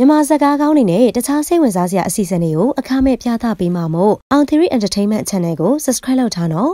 မြန်မာစကားကောင်းတွေနဲ့တခြားစိတ်ဝင်စားစရာအစီအစဉ်တွေကိုအခမဲ့ပြသပေးမှာမို့ On Theory Entertainment Channel ကို Subscribe လုပ်ထားနော်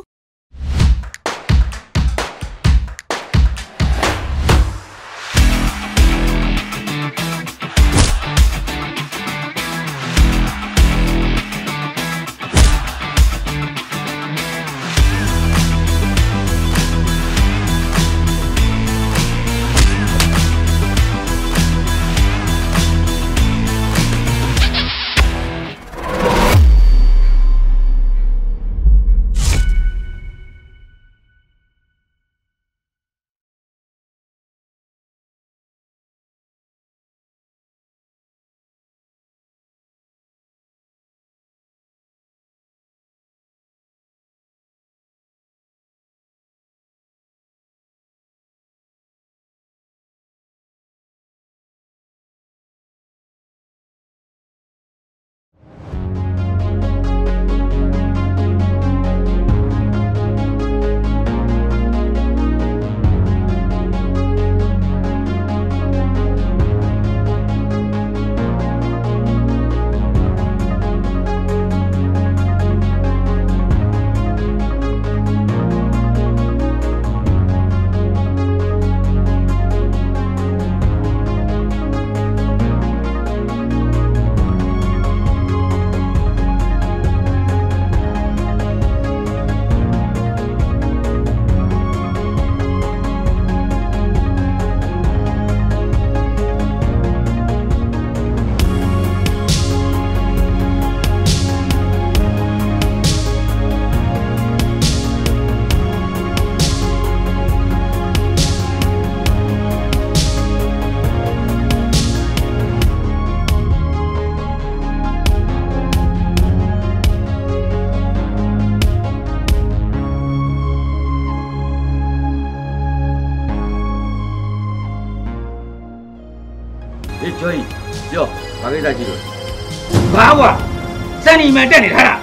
တက်နေထားတာ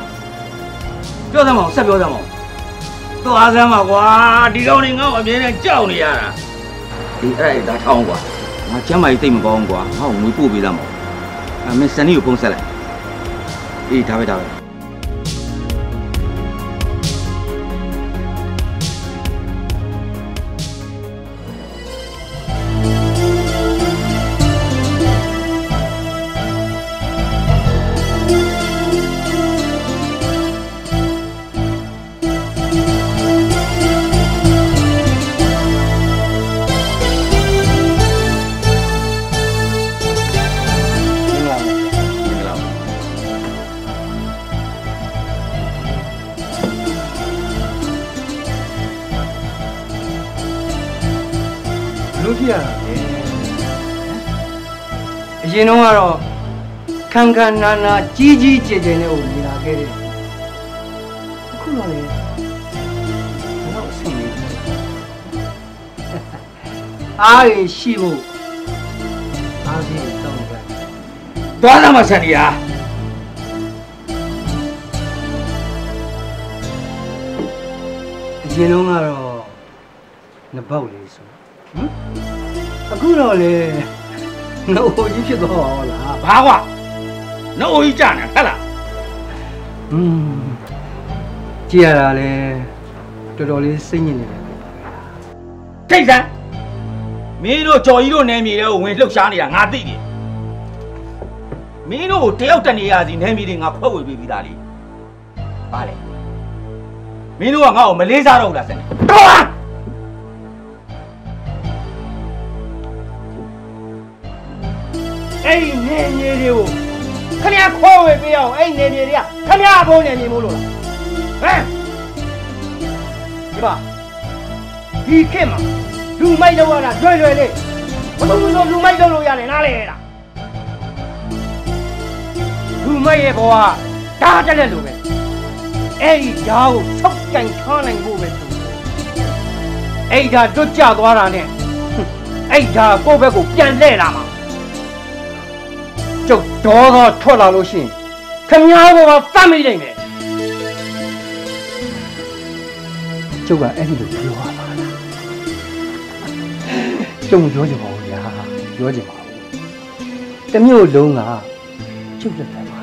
ပြောသမောင်ဆက်ပြောသမောင်သွားစမ်းပါကွာဒီကောင်တွေငါ့ကိုအမြဲတမ်းကြောက်နေရတာဒီအဲ့ဒါထောင်းကွာငါကျမ်းမာကြီးတိတ်မကောင်းကွာငါ့ကိုငွေပို့ပေးသားမောင်အမင်းစန်နီကိုပုံဆက်လိုက်အေးဒါပဲဒါပဲ အရင်တော့ကတော့ခန်းခန်းနာနာကြီးကြီးကျယ်ကျယ်နဲ့ကိုနေလာခဲ့တယ်အခုတော့လေတော့အဆင်ပြေအားရရှိဖို့အားဖြင့်တောင်းကြတယ်သွားစမ်းပါစန်နီဟာအရင်တော့ကတော့နှစ်ပေါက်လေးဆိုဟမ်အခုတော့လေ ငိုကြီးဖြစ်သွားပါလားဘာကွာနှုတ်ကြီးကြနေဟဲ့လားอืมကြည့်ရတာလေတော်တော်လေးစိတ်ညစ်နေတယ်ပေါ့ထိတ်ဆန်းမင်းတို့ကြော်ကြီးတို့နယ်မြေတွေကိုဝင်လှုပ်ရှားနေတာငါသိတယ်မင်းတို့ကိုတယောက်တနေရစီနယ်မြေတွေငါဖွဲ့ဝေပေးပြီးသားလေဘာလဲမင်းတို့ကငါ့ကိုမလေးစားတော့ဘူးလားစနေတော် အဲ့ဒီနယ်မြေတွေကိုခမရခေါ်ဝေပေးအောင်အဲ့ဒီနယ်မြေတွေကခမရဘုံနယ်မြေမို့လို့လားဟမ်ဒီပါဒီခေတ်မှာလူမိုက်လောက်ရတာလွယ်လွယ်လေးဘယ်လိုလို့လူမိုက်လောက်လို့ရတယ်နားလေလားလူမိုက်ရဲ့ဘဝကဒါတက်လက်လိုပဲအဲ့ဒီဓာတ်ကိုဆောက်ကင်ချောင်းနိုင်ဖို့ပဲဆိုအဲ့ဒီဓာတ်တွတ်ကြသွားတာနဲ့ဟွန်းအဲ့ဒီဓာတ်ကိုယ့်ဘက်ကိုပြန်လှည့်လာမှာ ကျုပ်ဒေါသထွက်လာလို့ရှိရင်ခမည်းတော်ကသတ်မိနိုင်မယ်ကျုပ်ကအဲ့ဒီလိုပြောရပါလားကျုပ်မပြောချင်ပါဘူးဗျာပြောချင်ပါဘူးတစ်မျိုးလုံးကကျုပ်လက်ထက်ပါ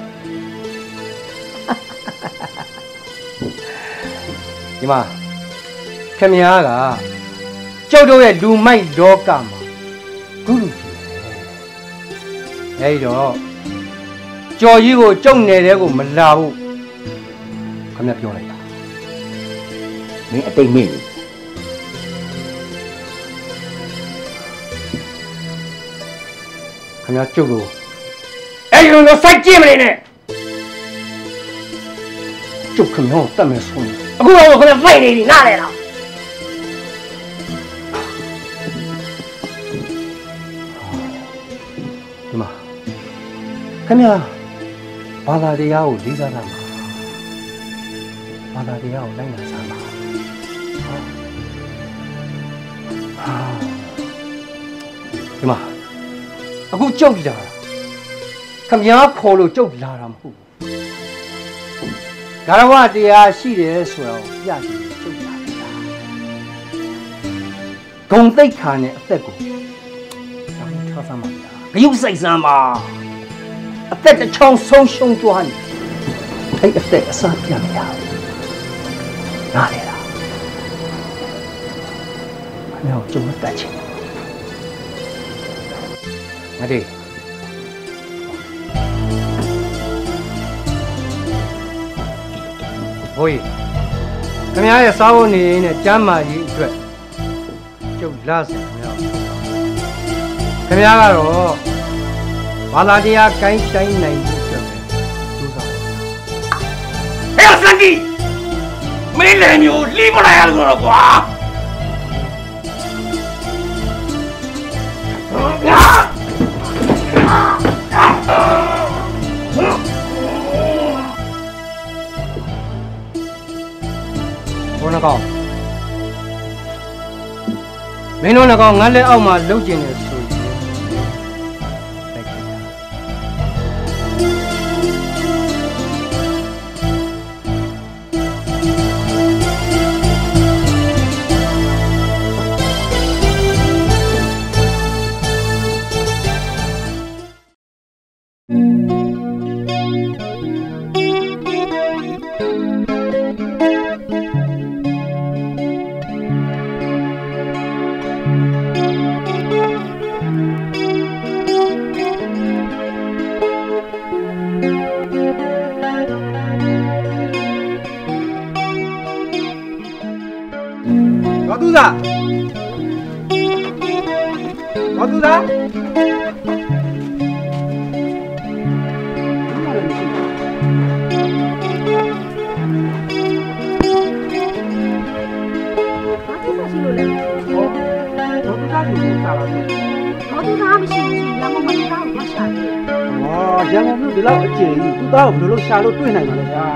ဒီမှာခင်ဗျားကကျုပ်တို့ရဲ့လူမိုက်လောကမှာဂုလူဖြစ်တယ် အဲဒီတော့ကြော်ကြီးကိုကျုံနေတဲ့ကိုမလာဘူးခင်ဗျားပြောလိုက်ပါမင်းအတိတ်မေ့နေခင်ဗျားကျုပ်ကိုအဲ့ဒီလိုလိုစိုက်ကြည့်မနေနဲ့ကျုပ်ခင်ဗျားကိုတတ်မယ်ဆိုရင်အခုတော့ခင်ဗျားဖိုက်နေပြီနားလေလား ခင်ဗျားဘာသာတရားကိုလေးစားတာမှာဘာသာတရားကိုလိုက်နာစားမှာဟာဒီမှာအခုကြုတ်လာတာခမည်းခေါ်လို့ကြုတ်လာတာမဟုတ်ဘူးဂရဝတရားရှိတယ်ဆိုတော့ပြကြည့်ကြုတ်လာတာဂုံတိတ်ခါနဲ့အသက်ကိုတော့ထားစမ်းပါဗျာဂယုစိတ်စမ်းပါ အသက်တစ်ချောင်းဆုံးရှုံးသွားနေအဲ့အသက်အစားပြန်မရဘူးနားလေလားခမည်းကိုကြုံတတ်ချင်ငါဒီဟိုကြီးခင်ဗျားရဲ့စားဖို့နေရင်းနဲ့ကျမ်းမာရေးအတွက်ကျုပ်လာစင်ခင်ဗျားခင်ဗျားကတော့ ဘာသာတရားကိုင်းတိုင်းနိုင်ဖို့အတွက်ပဲကြိုးစားပါဟဲ့စန်တီမင်းလည်းမျိုးလီးမလာရလို့တော့ကွာငါဘုန်းတော်ကောင်မင်းတို့နှကောင်ငါလက်အောက်မှာလှုပ်ကျင်နေ ရန်ကုန်မြို့ဒီလောက်အကျယ်ကြီးသူ့သားကိုဘယ်လိုလုပ်ရှာလို့တွေ့နိုင်မှာလဲဗျာ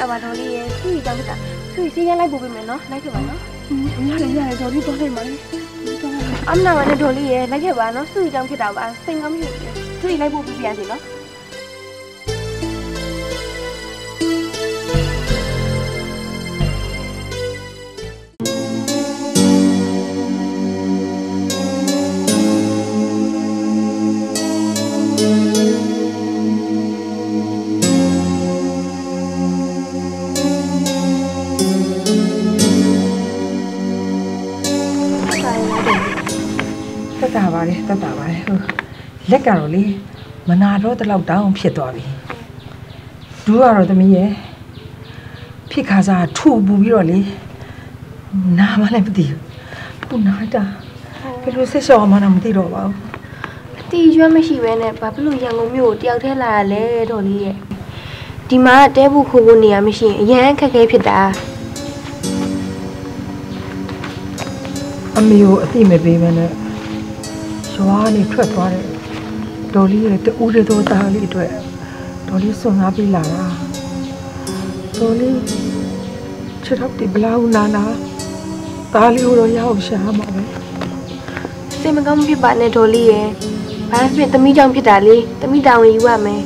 တာပါတော့လေစုရီကြောင့်ဖြစ်တာစုရီစီးရလိုက်ပို့ပေးမယ်နော်လိုက်ခဲ့ပါနော်ရတယ်ရတယ်တော့ဒီတော့လိုက်ပါလေတော့အမနာကလည်းဒေါ်လေးရဲ့လိုက်ခဲ့ပါနော်စုရီကြောင့်ဖြစ်တာပါစိတ်ကောင်းမရှိဘူးစုရီလိုက်ပို့ပေးပြန်စီနော် လက်ကတော့လေမနာတော့တလောက်တောင်းဖြစ်သွားပြီဒူးကတော့သမီးရဲ့ဖြစ်ခါစားထူပူပြီးတော့လေနာမလည်းမသိဘူးပူနာတာဘယ်လိုဆက်ရှောင်မှန်းမသိတော့ပါဘူးအတီရွက်မရှိပဲနဲ့ဘာဖြစ်လို့ရန်ကုန်မြို့ကိုတယောက်တည်းလာရလဲတော်လေးရဲ့ဒီမှာတဲဘူးခိုးဖို့နေရမရှိရင်အရန်အခက်အခဲဖြစ်တာအမေကိုအသိမပေးမနဲ့ရွာနေထွက်သွားတယ် ဒေါ်လေးရဲ့တူးရတော့တားလေးအတွက်ဒေါ်လေးစွန့်စားပြီးလာတာဒေါ်လေးချစ်တော့ဒီဘလောင်းနာနာတားလေးကိုတော့ရအောင်ရှာမှာပဲစိတ်မကောင်းမဖြစ်ပါနဲ့တော်လေးရဲ့ဘာဖြစ်သမီးကြောင့်ဖြစ်တာလေသမီးတောင်းဝင်ယူရမယ်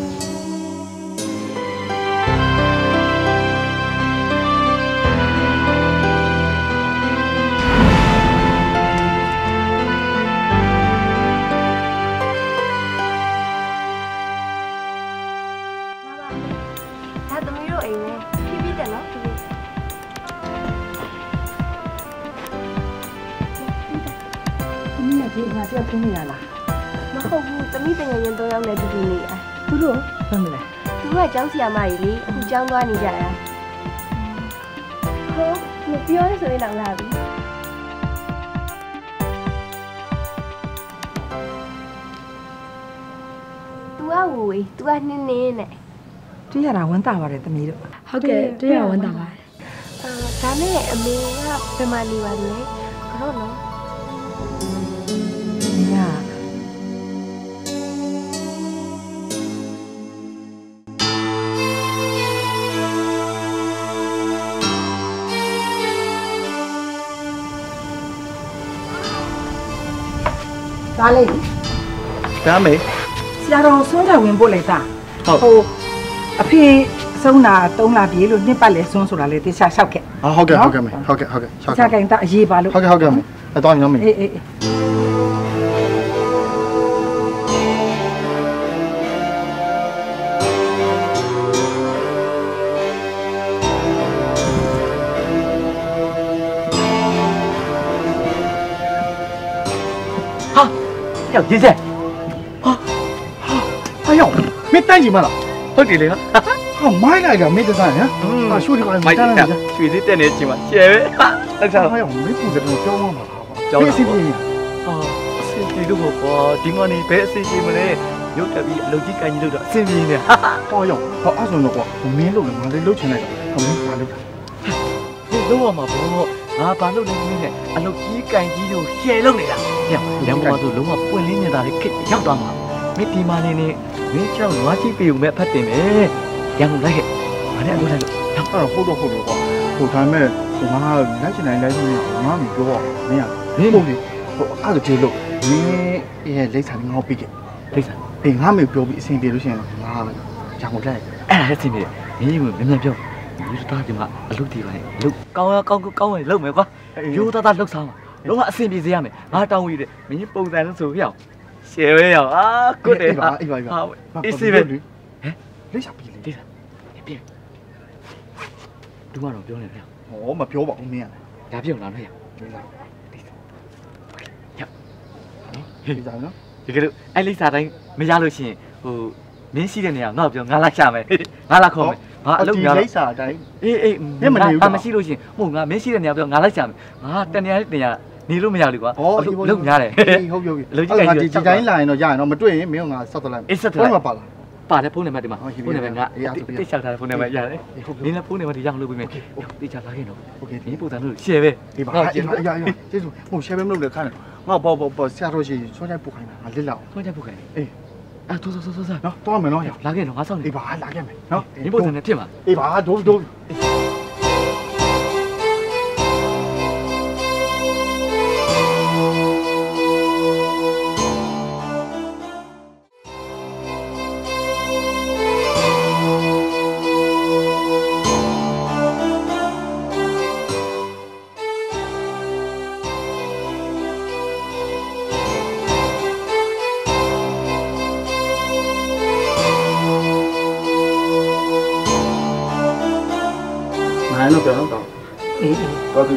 ရာမကြီးလေအခုကျောင်းသွားနေကြတာဟောမပြောရဆိုရင်တော့လာပြီသူကဝူဝေးသူကနင်းနင်းနဲ့တွေ့ရတာဝမ်းသာပါတယ်သမီးတို့ဟုတ်ကဲ့တွေ့ရဝန်တာပါအာဒါနဲ့အမေကဘယ်မှာနေပါလဲကတော့နော် ဒါလေးဒါမေဆရာတော်ဆွမ်းတာဝင်ဖို့လေသားဟုတ်ဟိုအဖေဆုံးတာ3လပြည့်လို့နှစ်ပတ်လဲဆွမ်းဆိုတာလေတေချာလျှောက်ခဲ့ဟုတ်ကဲ့ဟုတ်ကဲ့မေဟုတ်ကဲ့ဟုတ်ကဲ့လျှောက်ခဲ့ချာကင်တာအရေးပါလို့ဟုတ်ကဲ့ဟုတ်ကဲ့မေအတော်ညောင်းမေအေးအေး ယောက်ရင်းစက်ဟာဟာယောက်မင်းတန်းကြီးမလားဟုတ်တယ်လေဟာဟာမိုင်းလိုက်တာမင်းတန်းညာဟာရှုပ်ဒီကောင်မိုင်းတန်းညာရွှေလေးတက်နေချင်းမှာကျယ်ပဲဟာဟုတ်တာဟာယောက်မင်းပူတယ်တော့ကြောင်းမှာပါကြောင်းတာဟာအစီအစီလို့ပေါ့ဒီမနေ့ဘယ်အစီအစီမလဲရုတ်တက်ပြီးအလုပ်ကြီးကိုင်းကြီးလို့တော့အဆင်ပြေနေဟာဟောယောက်ဟောအဲ့ဆိုတော့ကွာမင်းလို့လည်းငါလည်းလှုပ်ချင်လိုက်တာဟောမင်းငါလှုပ်တာဒီလှုပ်ရမှာဘောငါဘာလှုပ်နေမင်းနဲ့အလုပ်ကြီးကိုင်းကြီးလို့ရှယ်လုပ်နေတာ ညရန်ကုန်မှာဆိုလုံးဝပွင့်လင်းနေတာလေခက်ရောက်သွားမှာမင်းဒီမှာနေနေမင်းကြောက်နွားကြီးပေုံမဲ့ဖတ်တင်မယ်ရန်ကုန်လိုက်ခဲ့ငါနဲ့အလုပ်လိုက်လို့အဲ့တော့ဟုတ်တော့ဟုတ်တယ်ကွာဟိုဒါပေမဲ့ဟိုငါလိုက်ချင်တိုင်းလိုက်ချင်ရငါမပြောပါဘူးမင်းရမင်းဟုတ်ပြီဟိုအဲ့ဒါကျေလို့မင်းရဲ့လိမ့်စာငါ့ပြီးခဲ့လိမ့်စာအေးငါမေပြောပြီးအဆင်ပြေလို့ရှိရင်ငါရန်ကုန်လိုက်အဲ့ဒါလည်းသိနေတယ်မင်းကမြန်မြန်ပြောဒီသားဒီမှာအလုပ်တည်ပါလေအလုပ်ကောင်းကောင်းကောင်းဝင်လုပ်မယ်ကွာရိုးသားသားလှုပ်ဆောင်ပါ လုံးဝအဆင်ပြေစေရမယ်ငါတောင်းဝေးတယ်မင်းပုံစံလို့ဆိုပြအောင်ရှယ်ဝဲရအောင်အာကုတ်တယ်အေးပါအေးပါအေးပါအေးစေးပဲဟမ်လိမ့်စာပြီးလေဒီလားပြေဒူမတော့ပြောနေတယ်ဟောမပြောပါဘူးမင်းရဒါပြုံလာလို့ရလိမ့်စာရလိမ့်စာနော်ဒီကလေးအဲ့လိပ်စာတိုင်းမရလို့ရှိရင်ဟိုမင်းရှိတဲ့နေရာငါ့ကိုပြောငါလာရှာမယ်ငါလာခေါ်မယ်ငါအလုပ်ဒီများလိမ့်စာအတိုင်းအေးအေးမျက်မနေဘူးကွာငါမရှိလို့ရှိရင်ဟုတ်ငါမင်းရှိတဲ့နေရာပြောငါလိုက်ရှာမယ်ငါတနေရာတနေရာ နေလို့မရဘူးကွာ ဟော အလုပ်လုပ်များတယ် ဟုတ်ပြီဟုတ်ပြီ အလုပ်ကြီးကိုင် ဒီ ကြီး ဒီတိုင်းလာရင်တော့ရရင်တော့မတွေ့ရင်မင်းကငါဆက်သွားလိုက် အေးဆက်သွားလိုက် ဟုတ်ပါလား ပါတယ်ဖုန်းနံပါတ်ဒီမှာ ဟုတ်ပြီ ဖုန်းနံပါတ်ငါ အေးအဲ့ဒါဆိုပြီး တိတ်ချထားတဲ့ဖုန်းနံပါတ်ရတယ် အေးဟုတ် န ပြီ င်းလည်းဖုန်းနံပါတ်ဒီရအောင်လုပ်ပေးမယ်တိတ်ချထားခဲ့တော့ โอเค ဒီပုံစံလို့ရှယ်ပဲ ဒီပါ ငါ အေးပါအေးအေးကျေးဇူးဟို share မလုပ်လေခိုင်းတယ်ငါပေါ့ပေါ့ပေါ့ဆရာတော်ရှိဆွမ်းချိုက်ပူခိုင်းတာငါလစ်လောက် ဆွဲချက်ပုတ်ခိုင်း အေး အဲ့ထိုးထိုးထိုးထိုး နော်တော့မယ်နော် လာခဲ့တော့ငါစောင့်နေ အေးပါလာခဲ့မယ်နော် ဒီပုံစံနဲ့ဖြစ်မှာ အေးပါဒိုးဒိုး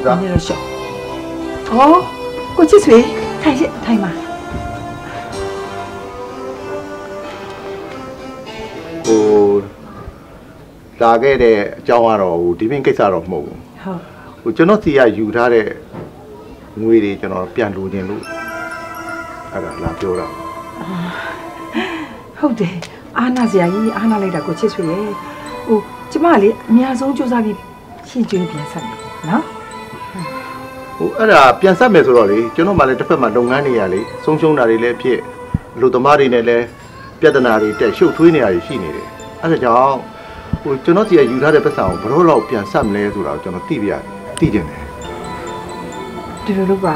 စားနည်းတော့ရှော့ဩကိုချစ်ဆွေထိုင်ရှထိုင်ပါဟိုလာခဲ့တဲ့အကြောင်းကတော့ဟိုဒီပင်ကိစ္စတော့မဟုတ်ဘူးဟုတ်ဟိုကျွန်တော်စီကယူထားတဲ့ငွေတွေကျွန်တော်ပြန်လိုချင်လို့အဲ့ဒါလာပြောတာဟုတ်တယ်အာနာစရာကြီးအာနာလိုက်တာကိုချစ်ဆွေရဲ့ဟိုကျမကလေအများဆုံးစူးစမ်းပြီးရှင်းကျွေးပြန်ဆက်မယ်နော် ဟိုအဲ့ဒါပြန်ဆက်မယ်ဆိုတော့လေကျွန်တော်မှလည်းတစ်ဖက်မှာလုပ်ငန်းတွေရလေဆုံးရှုံးတာတွေလည်းဖြစ်လူသမားတွေနဲ့လည်းပြဿနာတွေတက်ရှုပ်ထွေးနေရရှိနေတယ်အဲ့ဒါကြောင့်ဟိုကျွန်တော်စီကယူထားတဲ့ပတ်စံကိုဘယ်တော့လောက်ပြန်ဆက်မလဲဆိုတာကိုကျွန်တော်သိပြရတယ်သိကြတယ်ဒီလိုလုပ်ပါ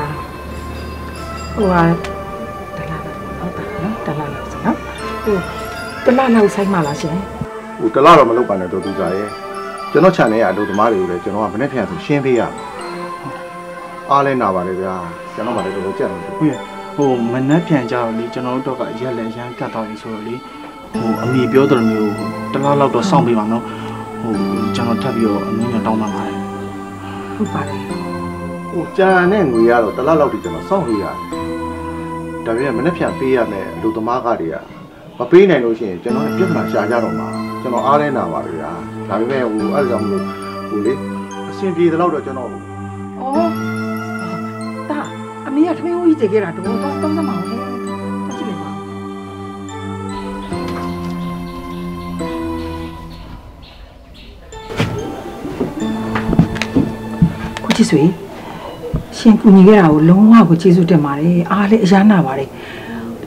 ဟိုဟာတလားဟုတ်တာနော်တလားလောက်စနော်ဟိုတလားလောက်ဆိုင်မှလားရှင်ဟိုတလားတော့မလုပ်ပါနဲ့တော့သူစားရဲ့ကျွန်တော် channel ရဲ့အလုပ်သမားတွေကိုလည်းကျွန်တော်ကမနေ့ပြန်ဆိုရှင်းပေးရမယ် အားလဲနာပါလေဗျာကျွန်တော်မှလည်းတော်တော်ကြက်နေတယ်ဟုတ်ရဲ့ဟိုမနှက်ပြန်ကြတော့လေကျွန်တော်တို့တော့ကရက်လက်ရမ်းကတ်သွားပြီဆိုတော့လေဟိုအမေပြောတယ်မျိုးတလားလောက်တော့စောင့်ပေးပါနော်ဟိုကျွန်တော်ထပ်ပြီးတော့အမင်းနဲ့တောင်းပန်ပါတယ်ဟုတ်ပါတယ်ဟိုကြာနဲ့ငွေရတော့တလားလောက်ထိကျွန်တော်စောင့်လို့ရတယ်ဒါပေမဲ့မနေ့ပြန်ပေးရမယ်အလုပ်သမားကတွေကမပေးနိုင်လို့ရှိရင်ကျွန်တော်ပြဿနာရှာကြတော့မှာကျွန်တော်အားလဲနာပါလေဗျာဒါပေမဲ့ဟိုအဲ့ဒါကြောင့်မလို့ဟိုလေအဆင်ပြေတဲ့လောက်တော့ကျွန်တော်ဩတာ အမေကထွေးဦးကြီးတည်ခဲ့တာတော့တော့တော့စမအောင်လေတော့ကြည့်လိုက်ပါကိုချစ်ဆွေရှင်ကူညီခဲ့တာကိုလုံးဝကိုကျေးဇူးတင်ပါတယ်အားလည်းအရန်နာပါတယ်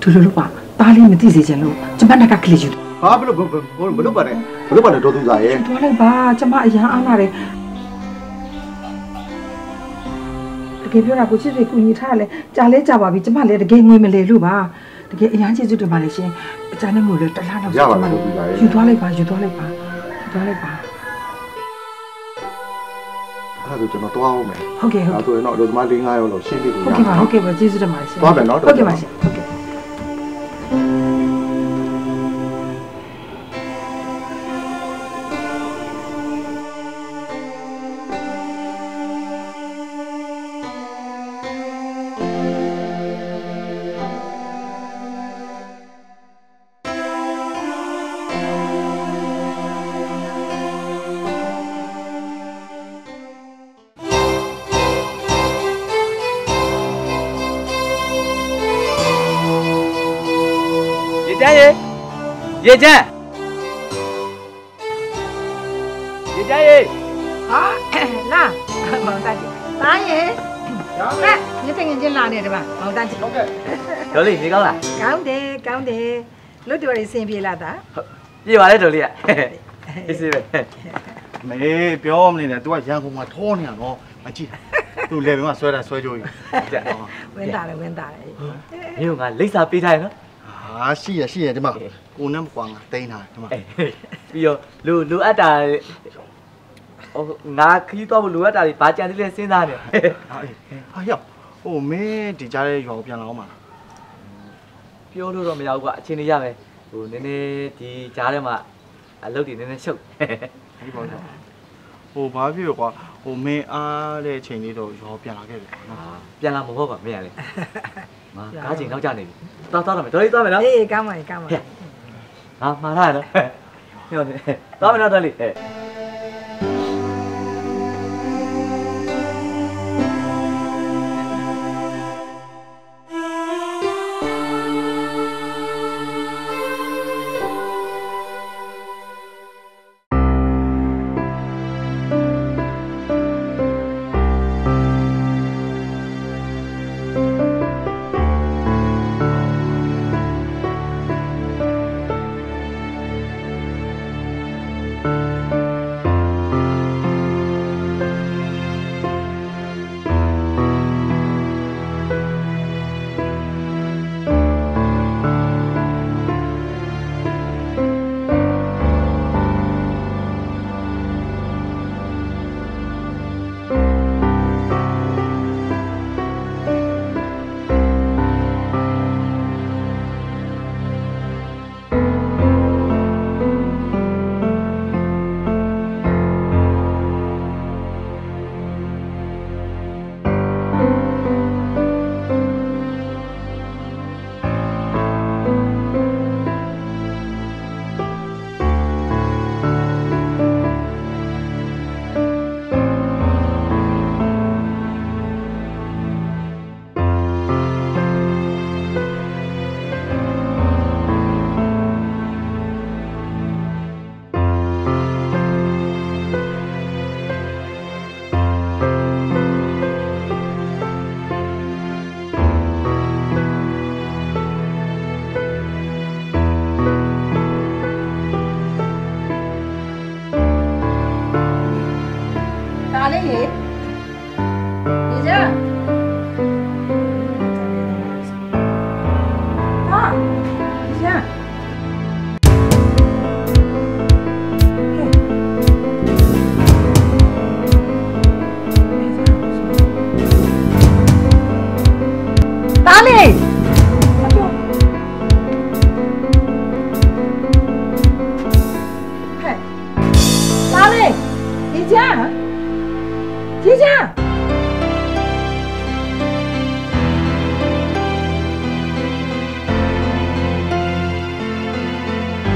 ဒီလိုလုပ်ပါတားလေးမသိစေချင်လို့ကျမနဲ့ကကလေးယူဟာဘယ်လိုဘယ်လိုမလုပ်ပါနဲ့မလုပ်ပါနဲ့တော်သူစားရဲ့သွားလိုက်ပါကျမအရန်အားနာတယ် ကယ်ပြောတာကိုချစ်ဆွေကူညီထားတယ်ကြာလဲကြာပါပြီကျမလည်းတကယ်ငွေမလဲလို့ပါတကယ်အရန်ကျေးဇူးတင်ပါတယ်ရှင်အကြမ်းနဲ့ငွေလည်းတစ်လားတော့ယူသွားလိုက်ပါယူသွားလိုက်ပါယူသွားလိုက်ပါအဲ့ဒါဆိုကျွန်တော်တွားအောင်မယ်ဟုတ်ကဲ့ဟုတ်ဒါဆိုရင်တော့အလုပ်သမား၄၅ရောက်လောက်ရှင်းပြလို့ရဟုတ်ကဲ့ပါဟုတ်ကဲ့ပါကျေးဇူးတင်ပါတယ်ရှင်သွားမယ်နော်ဟုတ်ကဲ့ပါရှင်ဟုတ်ကဲ့ ရေချမ်းရေချမ်းရေဟာလာမောင်တန်းကြီးသားရဲ့ရောင်းမယ်ညတင်ငင်ချင်းလာနေတယ်ဗျမောင်တန်းကြီးဟုတ်ကဲ့ဒေါ်လေးနေကောင်းလားကောင်းတယ်ကောင်းတယ်လွတ်တော်ရေးစင်ပြေလာတာပြေပါလေဒေါ်လေးကအေးစေးပဲမေပြောမနေနဲ့ तू ကရန်ကုန်မှာထောနေရနော်မကြည့် तू လေဘယ်မှာဆွဲတာဆွဲကြိုးကြီးကြက်ဝင်တာလေဝင်တာလေမြို့ကလိမ့်စာပေးထားရနော်ဟာရှိရရှိရဒီမှာ ကိုနဲ့မကွာငါတိန်းထားဒီမှာအေးပြီးတော့လူလူအပ်တာဟိုငါခီးတော့လူအပ်တာတွေဘာကြံသေးလဲစဉ်းစားနေဟာအေးဟာရောက်ဟိုမင်းဒီကြားရဲ့ရွာကိုပြန်လာအောင်ပါလားပြောလို့တော့မရဘူးကွာအချင်းနေရမယ်ဟိုနည်းနည်းဒီကြားထဲမှာအလုပ်တွေနည်းနည်းရှုပ်ဒီပေါ့တော့ဟိုဘာဖြစ်ရကွာဟိုမင်းအားတဲ့အချိန်လေးတော့ရွာပြန်လာခဲ့ပြီနော်အာပြန်လာမဟုတ်ပါမင်းရလေငါကားချိန်နောက်ကျနေပြီသွားသွားတော့မယ်ဒေါ်လေးသွားမယ်နော်အေးကောင်းပါလေကောင်းပါလေ ငါမှားထားရနော်ညောနေသွားမယ်နော်ဒေါ်လေး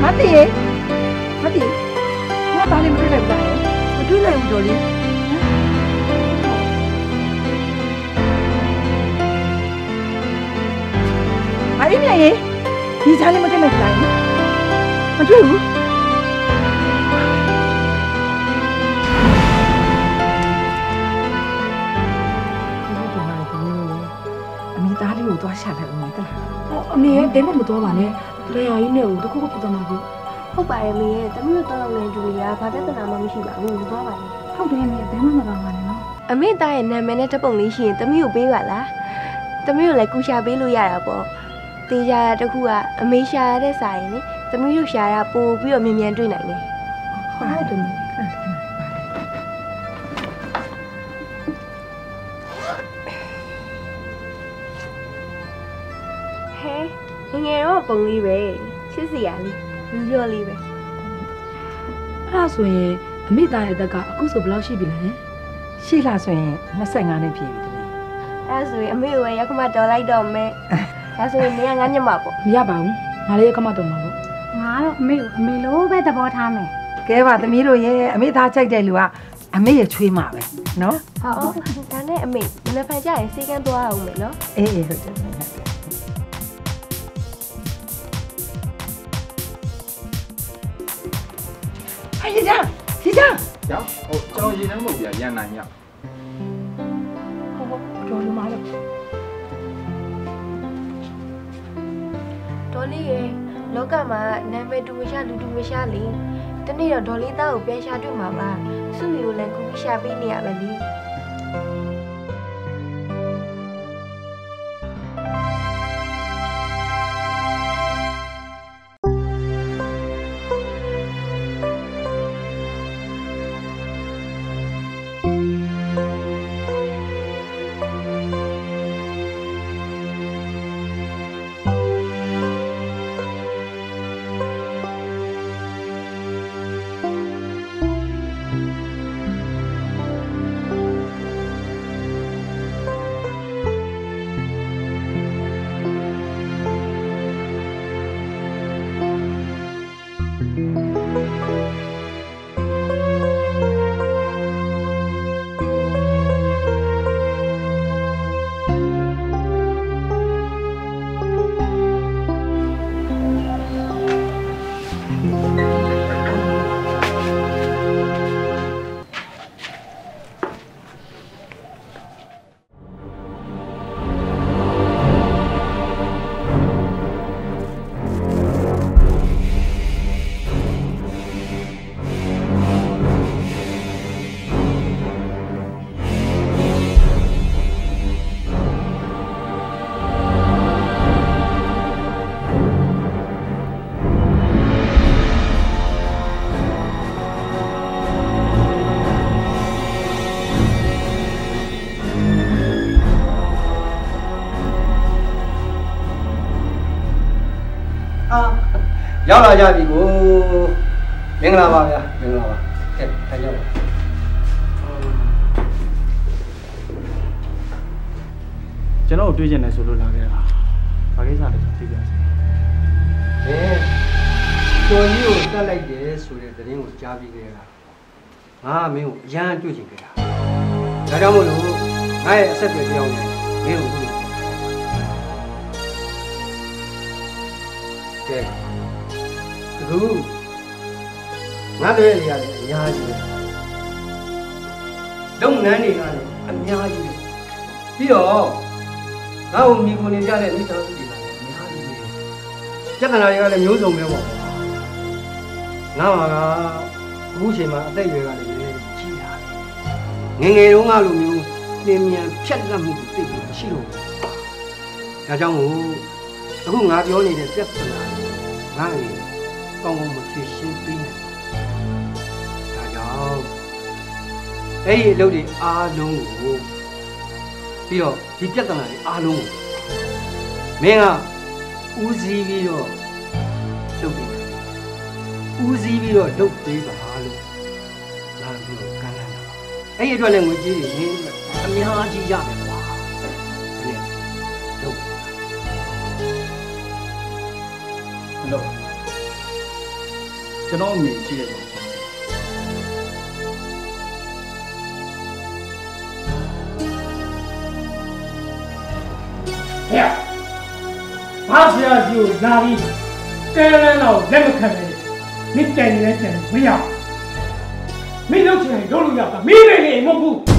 မတီးမတီးငါသားလေးမတွေ့လိုက်ဘူးလားမတွေ့လိုက်ဘူးတော်လေးမအေးမြရေဒီချားလေးမတွေ့လိုက်ဘူးလားမတွေ့ဘူးအမိသားလေးကိုသွားရှာလိုက်ဦးမယ်တလားဟောအမေရဲ့ဘဲမမတော်ပါနဲ့ လေယာကြီးနဲ့ကိုတခုခုပြတ်မှာပြီဟုတ်ပါတယ်မေရဲ့တမီးတို့တောင်းနေတဲ့ဒူတွေကဘာပြဿနာမှမရှိပါဘူးသွားပါလေဟုတ်တယ်အမေဘဲမမတော်ပါနဲ့နော်အမေသားရဲ့နာမည်နဲ့တပ်ပုံလေးရှိရင်တမီးကိုပေးပါလားတမီးကိုလည်းကူရှာပေးလို့ရတာပေါ့တေးကြတခုကအမေရှာရတဲ့စာရင်လေတမီးတို့ရှာတာပို့ပြီးတော့မြင်မြန်တွေ့နိုင်တယ်ဟုတ်တယ် ပုံလေးပဲချစ်စီရလေးလူကျော်လေးပဲအဲ့ဒါဆိုရင်အမေသားရဲ့အသက်ကအခုဆိုဘယ်လောက်ရှိပြီလဲရှိလားဆိုရင်25နှစ်ပြည့်ပြီတမီးအဲ့ဒါဆိုရင်အမေကိုပဲရက်ခမတော်လိုက်တော့မယ်ဒါဆိုရင်နေကငါညမပေါ့မရပါဘူးငါလေးကမတော်မှာပေါ့ငါတော့အမေကိုအမေလိုပဲသဘောထားမယ်ကဲပါသမီးတို့ရဲ့အမေသားကြိုက်တဲ့လူကအမေရဲ့ချွေးမှာပဲနော်ဟုတ်ဒါနဲ့အမေမနေ့ဖန်ကြရင်စေကန်းသွားအောင်မယ်နော်အေးအေးဟုတ်တယ် ဟုတ်တယ်ဟဲ့ရကြရကြ။ရောဟိုကျွန်တော်ရေနှမ်းမဟုတ်ဗျာရန်နိုင်ရဟုတ်ဟုတ်တော်လူမလို့ဒေါ်လေးရဲ့လောကမှာနာမည်တူမရှာလူတူမရှာလေတနေ့တော့ဒေါ်လေးသားကိုပြန်ရှာတွေ့မှာပါစုရီကိုလည်းကူပြီးရှာပေးနေရမယ်လေ က်လာကြပြီကိုမင်္ဂလာပါဗျာမင်္ဂလာပါကဲထိုင်ကြပါ။ကျွန်တော်တို့တွေ့ကျင်တယ်ဆိုလို့လာခဲ့တာ။ဘာကိစ္စလဲဆိုသိပြစေဟဲ့ကျော်ကြီးကိုတတ်လိုက်တယ်ဆိုတဲ့သတင်းကိုကြားပြီးခဲ့တာငါကမင်းကိုအရန်တွေ့ချင်ခဲ့တာဒါကြောင့်မို့လို့ငါရဲ့အဆက်အသွယ်ပြောင်းနေမင်းကိုကဲ အခုငါတို့ရဲ့နေရာလည်းအများကြီးပဲလုပ်ငန်းတွေကလည်းအများကြီးပဲပြီးတော့ငါ့ကိုမိကိုနေကြတဲ့မိသားစုတွေကလည်းအများကြီးပဲပြဿနာတွေကလည်းမျိုးစုံပဲပေါ့ငါမှာကအခုချိန်မှာအသက်အရွယ်ကလည်းနည်းနည်းကြီးလာတယ်ငယ်ငယ်တုန်းကလိုမျိုးလင်းမြန်ဖြတ်လက်မှုတွေသိပြီးမရှိတော့ဘူးဒါကြောင့်မို့အခုငါပြောနေတဲ့ပြဿနာငါအနေနဲ့ ကောင်းကောင်းမဖြေရှင်းပေးနိုင်ဘူးဒါကြောင့်အဲ့ဒီအလုပ်တွေအားလုံးကိုပြီးတော့ဒီပြဿနာတွေအားလုံးကိုမင်းကဦးစီးပြီးတော့လုပ်ပေးဦးစီးပြီးတော့လုပ်ပေးပါလို့အဲ့ဒီအတွက်လည်းငွေကြေးတွေနင်းအများကြီးရမယ် ကျွန်တော်အမေရှိတယ်ပေါ့ဟဲ့ဘာဆရာကြီးကိုလာပြီးကဲလန်းတော့လက်မခံနဲ့မိတိုင်နေတယ်မရမင်းလုပ်ချင်ရင်လုပ်လို့ရတာမင်းလည်းနေမဟုတ်ဘူး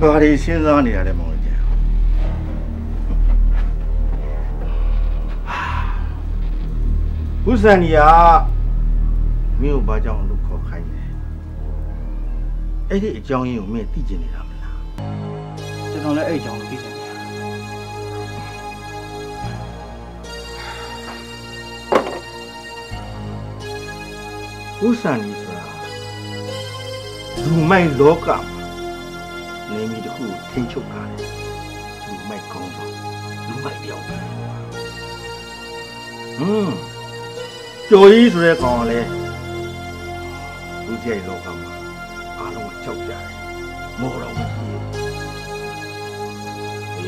ဘာတွေစဉ်းစားနေရလဲမောင်ကြီးဥစံနီယာမင်းကိုဘာကြောင့်လို့ခေါ်ခိုင်းလဲအဲ့ဒီအကြောင်းရင်းကိုမင်းသိကျင်နေတာမလားကျွန်တော်လည်းအဲ့အကြောင်းကိုသိချင်တယ်ဥစံနီဆိုတာလူမိုက်လောကမှာ နေမီတစ်ခုကိုထိန်းချုပ်ထားတယ်လူမိုက်ကောင်းဆောင်လူမိုက်တယောက်ပဲဟွန်းကျော်ကြီးဆိုတဲ့ကောင်ကလည်းလူကြိုက်လောကမှာအားလုံးကိုကြောက်ကြတယ်မောတော့မရှိ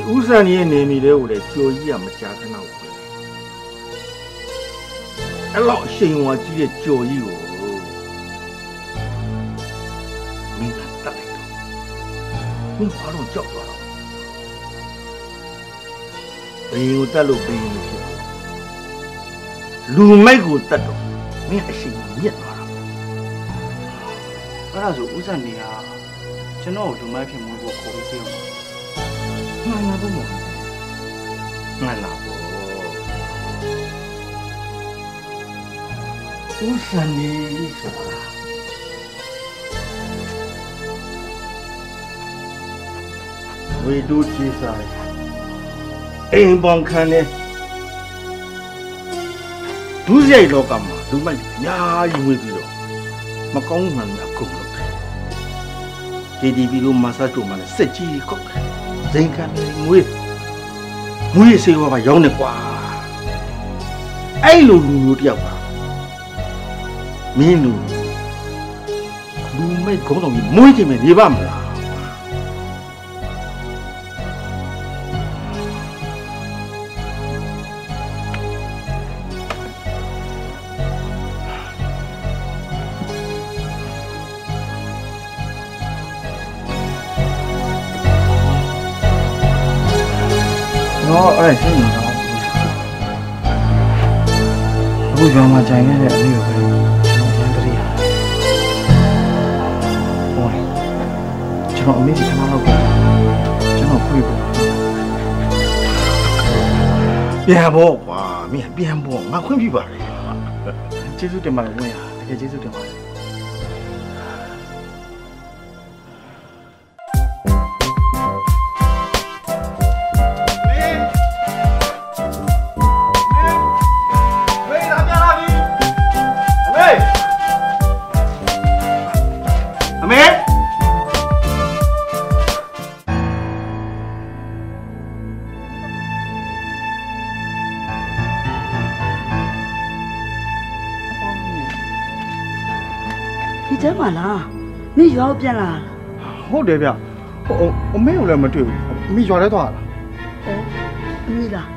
ဘူးဒီဥစံနီရဲ့နေမီလေးကိုလည်းကျော်ကြီးကမကြာခဏဝင်တယ်အဲ့လောက်အရှိန်ဝါကြီးတဲ့ကျော်ကြီးကို မင်းဘာလို့ကြောက်သွားတော့ဘယ်ကိုတတ်လို့ဘယ်ကိုဖြစ်လဲလူမိုက်ကိုတတ်တော့မင်းအရှိန်မြင့်သွားတာအဲ့ဒါဆိုဥစ္စာနေဟာကျွန်တော်ကိုလူမိုက်ဖြစ်မှုကိုခေါ်ပြီးစီအောင်မှန်လားဘုမောမှန်လားဘောဥစံနေဆိုတာ ဝေဒုချေစားအိမ်ပေါင်ခံနေဒုစရိုက်လောကမှာလူမိုက်အများကြီးဝေပြီးတော့မကောင်းမှန်များကုန်လို့တယ် KTV လို့မဆတ်တို့မှလည်းစက်ကြီးကောက်တယ်ဇိမ်ခံနေငွေငွေစေဝါပါရောင်းနေကွာအဲ့လိုလူမျိုးတယောက်ပါမင်းလူလူမိုက်ခေါင်းတော်ကြီးမွေးခြင်းပဲနေပါမလား ခွင့်ပြုပါတယ်ကျေးဇူးတင်ပါတယ်ဝင်ရတကယ်ကျေးဇူးတင်ပါတယ် ကိုပြန်လာဟုတ်တယ်ဗျဟိုအမေကိုလည်းမတွေ့ဘူးအမေရွာထဲသွားတာလားဩအမိလား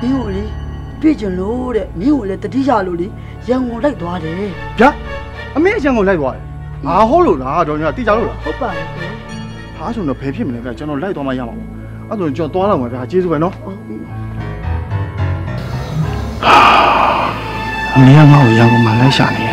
မင်းကိုလေတွေ့ကြလို့တဲ့မင်းကိုလည်းတတိယလို့လေရန်ကုန်လိုက်သွားတယ်ဗျာအမေအချံကိုလိုက်သွားတယ်အာဟုတ်လို့လားတော်ညာတိကြလို့လားဟုတ်ပါရဲ့ကွယ်ဟာဆိုတော့ဘယ်ဖြစ်မလဲဗျကျွန်တော်လိုက်သွားမှရမှာပေါ့အဲ့ဆိုကျွန်တော်သွားတော့မှာဗျာကျေးဇူးပဲနော်အမေကငါ့ကိုရန်ကုန်မှာလိုက်ရှာနေ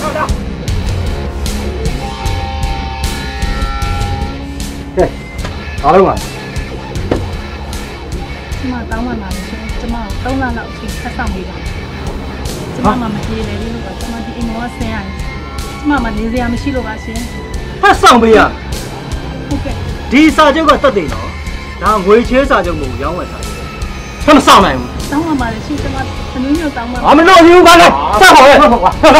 ဟုတ်လားကဲအားလုံးပါကျမတောင်းမှလာလို့ရှင်ကျမ3လလောက်အချိန်ဆက်ဆောင်ပေးပါကျမမှမပြေလေလို့ကကျမဒီအိမ်မောဆင်းရတယ်ကျမမှနေစရာမရှိလို့ပါရှင်ဖတ်ဆောင်ပေးရဟုတ်ကဲ့ဒီစာချုပ်ကတက်တယ်နော်ဒါငွေချဲစာချုပ်ကိုရောင်းဝယ်စာချုပ်ဖတ်မဆောင်နိုင်ဘူးတောင်းမှပါလေရှင်ကျမ သမီးမျိုးတောင်းမှအမလို့ယူပါလားစက်ပါလေဟုတ်ကွာဆက်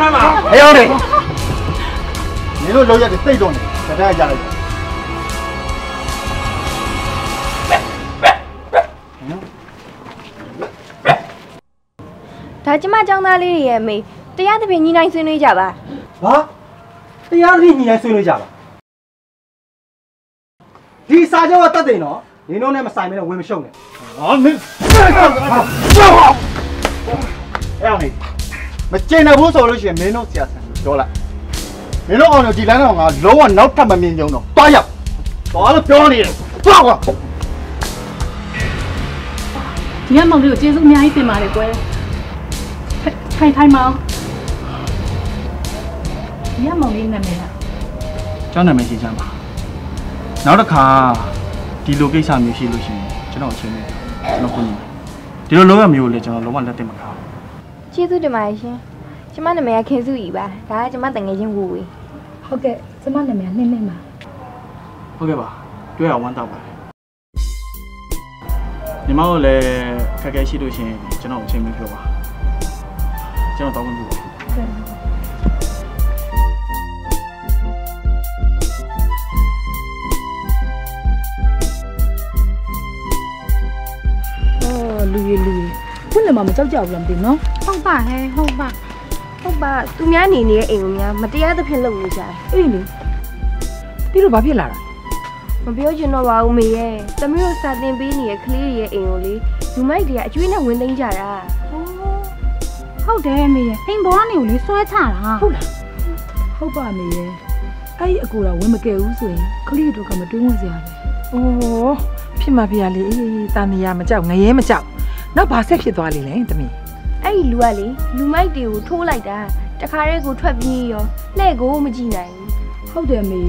ခမ်းပါအယောနေနင်တို့လောက်ရက်တိတ်တော့နေတခါကြလိုက်ဒါကျမចောင်းသားလေးတွေရဲ့အမေတရားသဖြင့်ညီနိုင်ဆွေးနွေးကြပါဟာတရားသဖြင့်ညီတိုင်းဆွေးနွေးကြပါဒီစာချုပ်ကတက်တယ်နော်နင်တို့နဲ့မဆိုင်မဲနဲ့ဝင်မရှုံနဲ့ ဟာမင်းအဲ့အောင်နေမကျင်တဲ့ဘူးဆိုလို့ရှိရင်မင်းတို့ဆရာဆန်ပြောလိုက်မင်းတို့အောင်လို့ဒီလမ်းတော့ငါလုံးဝနောက်ထပ်မမြင်ကြုံတော့တွားရောက်တွားလို့ပြောနေတယ်တွားကွာဒီကမောင်လေးကိုကျေးဇူးအများကြီးတင်ပါတယ်ကွယ်ထိုင်ထိုင်မောင်ဒီကမောင်လေးနာမည်ကကျောင်းနာမည်ရှင်းချမ်းပါနောက်တစ်ခါဒီလိုကိစ္စမျိုးရှိလို့ရှိရင်ကျွန်တော်အချင်းလေး ကျွန်တော်ကိုနေဒီလိုလောရမျိုးလေကျွန်တော်လုံးဝလက်တင်မထားဘူးကျေးဇူးတင်ပါတယ်ရှင်ကျမနာမည်ကခင်စုကြီးပါဒါကကျမတငယ်ချင်းဝူဝေဟုတ်ကဲ့ကျမနာမည်ကနှင်းနှင်းပါဟုတ်ကဲ့ပါတွေ့အောင်ဝမ်းတောက်ပါတယ်ညီမတို့လည်းခက်ခဲရှိလို့ရှိရင်ကျွန်တော်အချင်းလေးပြောပါကျွန်တော်တောင်းလို့ပါ လူရလူရခုလည်းမမကြောက်ကြဘူးလားမသိဘူးနော်ဟုတ်ပါဟဲ့ဟုတ်ပါဟုတ်ပါသူများနေနေတဲ့အိမ်ကိုများမတရားသဖြင့်လုပ်နေကြတယ်အေးလေတီးလို့ဘာဖြစ်လာတာမပြောချင်တော့ပါဘူးမေရဲ့သမီးတို့စာသင်ပေးနေတဲ့ကလေးတွေရဲ့အိမ်ကိုလေလူမိုက်တွေကအကျွေးနဲ့ဝင်သိမ်းကြတာဟုတ်တယ်မေရဲ့အိမ်ပေါ်ကနေကိုလေဆွဲချတာဟုတ်လားဟုတ်ပါမေရဲ့အဲ့ဒီအကူတော်ဝင်မကဲဘူးဆိုရင်ခလေးတို့ကမတွင်းဝင်စရာလေအိုးဖြစ်မှာဖြစ်ရလေအေးတာမီယာမကြောက်ငရဲမကြောက် နောက်ဘာဆက်ဖြစ်သွားလိမ့်လဲတမီးအဲ့ဒီလူကလေလူမိုက်တွေကိုထိုးလိုက်တာတခါတည်းကိုထွက်ပြေးရောလှဲ့ကိုမကြည့်နိုင်ဘူးဟုတ်တယ်မေ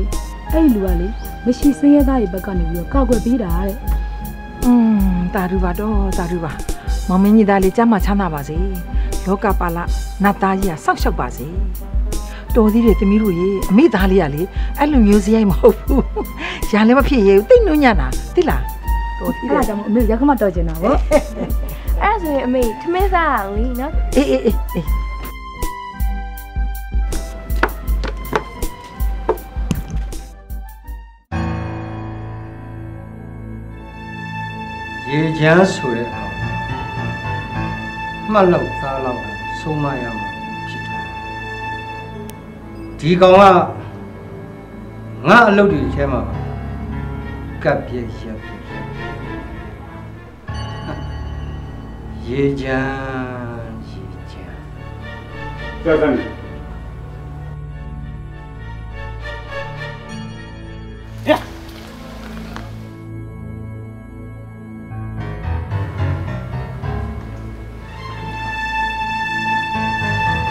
အဲ့ဒီလူကလေမရှိစင်းရဲသားတွေဘက်ကနေပြီးတော့ကောက်ွယ်ပေးတာတဲ့อืมတာရူပါတော့တာရူပါမောင်မင်းကြီးသားလေးကြမ်းမှချမ်းသာပါစေလောကပါလနတ်သားကြီးကစောက်ရှောက်ပါစေတော်သေးတယ်တမီးတို့ရေအမိသားလေးကလေအဲ့လိုမျိုးစရိုက်မဟုတ်ဘူးရန်လည်းမဖြစ်ရဘူးတိတ်နှုံညံ့တာသိလားတော်သေးတအဲ့ယ်ဒါကြောင့်မို့အမေရက်ခမတော်ကျင်တာဗောအဲ့ဒါ ဆိုရင်အမေထမင်းစားအောင်လीနော်အေးအေးအေးအေးရေချမ်းဆိုတဲ့အောင်မှတ်လောက်သားလောက်ဆုံးမရမှာဖြစ်တယ်ဒီကောင်ကငါအလုပ်တွေထဲမှာကပ်ပြည့်ရ ရေချမ်းရေချမ်းဆက်စမ်း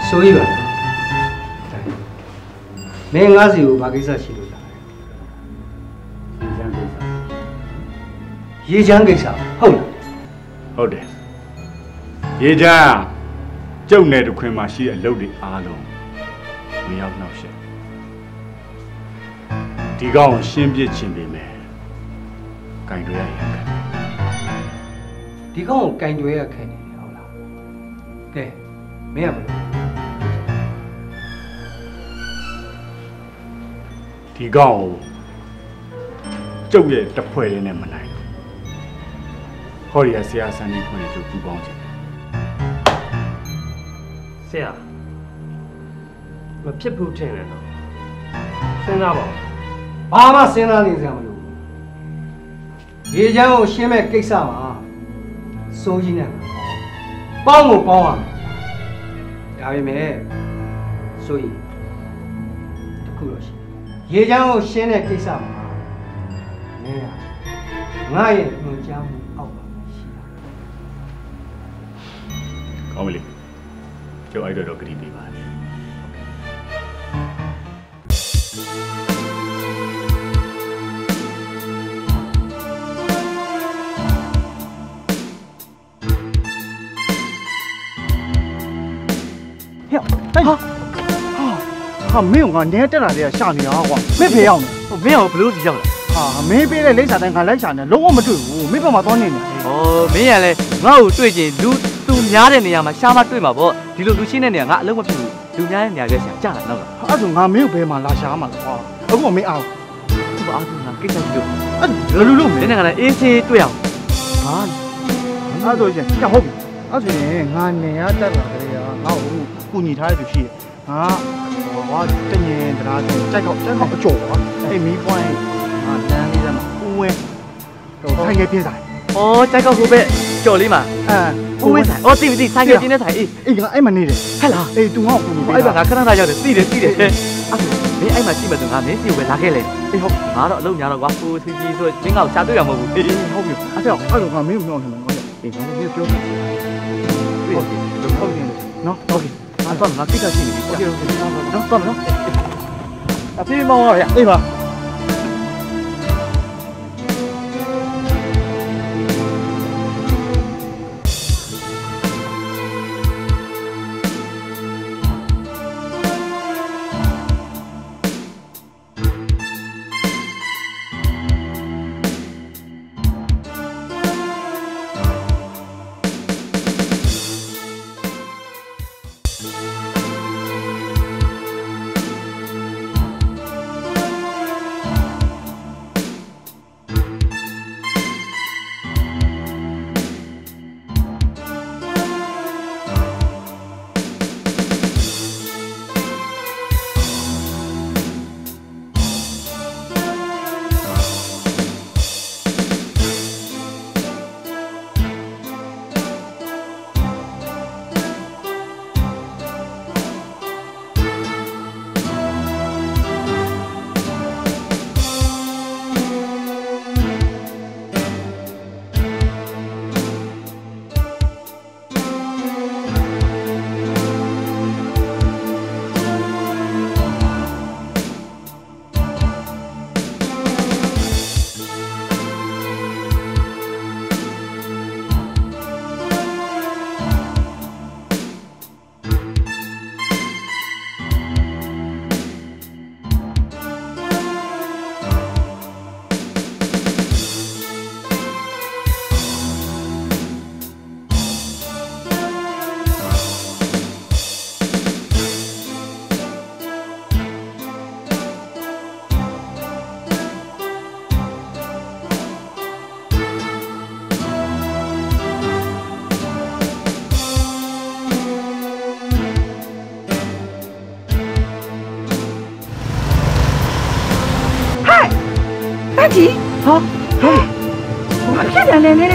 ဆိုရပါမင်းငါးစီကိုဘာကိစ္စရှိလို့လာရေချမ်းကိစ္စဟုတ်လားဟုတ်တယ် ရေချမ်းကျုပ်နယ်တစ်ခွင်မှာရှိတဲ့အလုပ်တွေအားလုံးဝင်ရောက်နှောက်ရှက်ဒီကောင်ကိုရှင်းပြချင်ပေမယ်ကင်တွေရရင်ခက်ဒီကောင်ကိုကင်တွဲရခဲ့နေတယ်ဟုတ်လားကဲမင်းကဘယ်လိုဒီကောင်ကိုကျုပ်ရဲ့တစ်ဖွဲ့လေးနဲ့မနိုင်ဘူးဟောဒီကဆရာဆန်နေခွင့်ကျုပ်ပူပေါင်းချင်တယ် ဆရာမဖြစ်ဘူးထင်တယ်တော့စဉ်းစားပါဦးဘာမှစဉ်းစားနေစရာမလိုဘူးရေချမ်းကိုရှင်းမဲ့ကိစ္စမှာစိုးကြီးနဲ့ပေါင်းကိုပေါင်းရမယ်ဒါပေမဲ့စိုးကြီးတစ်ခုတော့ရှိရေချမ်းကိုရှင်းတဲ့ကိစ္စမှာမင်းကငါရဲ့ညွှန်ကြားမှုအောက်ပါရှိတာကောင်းပြီလေ ကျုပ်အဲ့တော့တော့ဂရီပေးပါလေဟဲ့တိုက်ဟာဟာမင်းကနဲတက်လာတဲ့ရှာနေတာကွာမင်းဖေရောက်နေဟိုမင်းကဘလို့ဒီရောက်လာဟာမင်းပေးတဲ့လိပ်စာတိုင်းကလိုက်ရှာနေလုံးဝမတွေ့ဘူးမင်းဘက်မှာသွားနေနေဩမင်းရလဲငါ့ကိုတွေ့ချင်းလူသူ များတဲ့နေရာမှာရှားမတွေ့မှာပေါ့ဒီလိုလူရှင်းတဲ့နေရာငါအလုံးမဖြစ်ဘူးလူများတဲ့နေရာကရှာကြတာနောက်ကအဲ့ဒါငါမင်းကိုဘယ်မှာလာရှာမှာလဲကွာအခုမင်းအောင်သူ့ဘာအားသူငါကိစ္စကြီးလို့အဲ့လူလူမမင်းင်းကလည်းအေးဆေးတွေ့အောင်ဟာအဲ့ဆိုရင်ကြောက်ဟုတ်ပြီအဲ့ဆိုရင်ငါနေရတက်လာကြရငါ့ကိုကူညီထားတဲ့သူရှိတယ်ငါဟောတငင်တရားဆိုကြိုက်တော့ကြိုက်တော့အကျော်ကွာအဲ့မီးပွိုင်းငါလမ်းလေးထဲမှာဦးဝဲတော့ထိုင်ငယ်ပြင်းဆိုင်ဩကြိုက်ကဟိုဘက်ကြော်လေးမှာအဲ ကိုဝင်းဆိုင်အော်သိပြီသိဆိုင်ကကျင်းတဲ့ဆိုင်အေးအေးငါအဲ့မှာနေတယ်ဟဲ့လားအေး तू ငါ့ကိုကူညီပေးအဲ့မှာငါခဏခဏရောက်တယ်သိတယ်သိတယ်အဲ့မင်းအဲ့မှာရှိမှဆိုငါမင်းစီကိုပဲလာခဲ့လေအေးဟုတ်ငါတော့အလုပ်ညာတော့ကွာဟိုစီကြီးဆိုကျင်းကောက်ရှာတွေ့ရမှာမဟုတ်ဘူးအေးဟုတ်ပြီအဲ့တော့အဲ့တော့ငါမင်းကိုနှောက်နေမှာဟုတ်တယ်အေးငါလည်းမင်းပြောတာဟုတ်တယ်ဟုတ်တယ်နော်ဟုတ်တယ်အဲ့တော့ငါကိစ္စရှိနေပြီဟုတ်တယ်ဟုတ်တယ်နော်တော်မနော်အဖေမောင်ရအေးပါ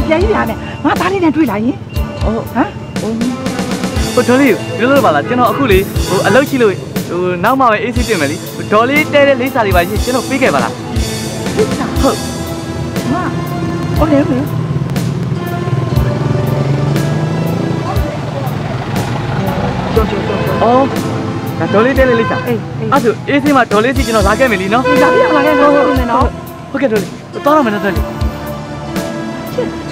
ပြန်ကြီးလာနဲ့ငါသားလေးနဲ့တွေ့လာရင်ဩဟမ်ဟိုဒေါ်လေးပြောလို့ပါလားကျွန်တော်အခုလေဟိုအလုပ်ရှိလို့ဟိုနောက်မှပဲအေးဆေးပြင်မယ်လीဒေါ်လေးတဲတဲ့လိပ်စာတွေပါရှင်ကျွန်တော်ပေးခဲ့ပါလားလိပ်စာဟုတ်မဟုတ်တယ်မေကျော်ကျော်ကျော်အော်ဒါဒေါ်လေးတဲတဲ့လိပ်စာအေးအဲ့ဆိုအေးဆေးမှာဒေါ်လေးစီကျွန်တော်လာခဲ့မယ်လीနော်လာပြလာခဲ့တော့နေနော်ဟုတ်ကဲ့ဒေါ်လေးသွားတော့မယ်နော်ဒေါ်လေးဟ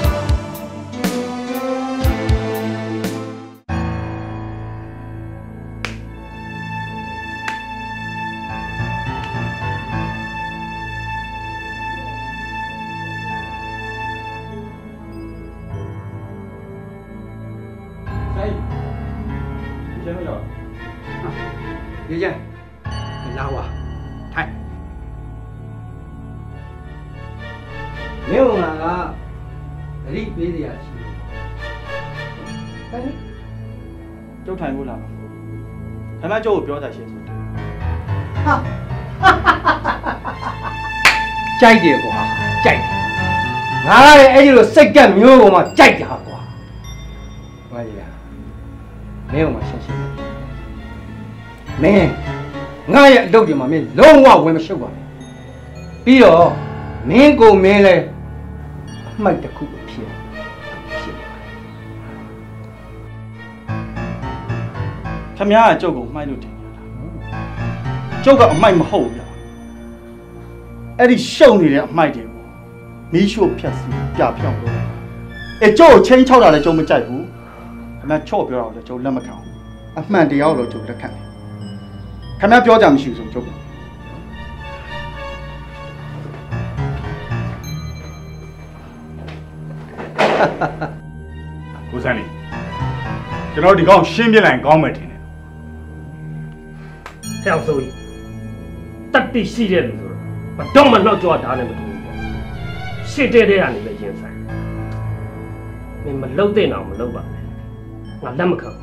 ကျုပ်ကိုပြောတာရှင်းဆိုတယ်ကြိုက်တယ်ကွာကြိုက်တယ်ငါလည်းအဲ့ဒီလိုစိတ်ကက်မျိုးပေါ်မှာကြိုက်တာကွာငါကြီးလားမင်းကမှရှင်းရှင်းမင်းငါရဲ့အလုပ်တွေမှာမင်းလုံးဝဝင်မရှုပ်ပါနဲ့ပြီးတော့မင်းကိုမင်းလဲအမှတ်တစ်ခုဖြ မကကျုပ်ကိုမှိုက်လို့တင်ရတာကျုပ်ကအမိုက်မဟုတ်ဘူးဗျအဲ့ဒီရှုံနေတဲ့အမိုက်တွေကိုမီးရှို့ဖြတ်စီပြဖြောင်းလို့အဲကျုပ်ကိုချင်းချောက်တာလည်းကျုံမကြိုက်ဘူးခမချော့ပြောတာကိုလည်းကျုပ်လက်မခံဘူးအမှန်တရားကိုတော့ကျုပ်လက်ခံတယ်ခမပြောကြမရှိဘူးဆိုကျုပ်ကကိုစန်းလေးကျွန်တော်ဒီကောင်ရှင်းပြလိုက်ရင်ကောင်းမယ်ထင်တယ် ဟဲ့အောင်ဆိုရင်တတ်တိရှိတဲ့လူဆိုတော့မတော့မနောက်ကြွတာနဲ့မတူဘူးပေါ့ရှစ်တဲ့တဲ့ကနေလည်းရင်ဆိုင်မင်းမလုံတဲ့အောင်မလုံပါနဲ့ငါလက်မခံဘူး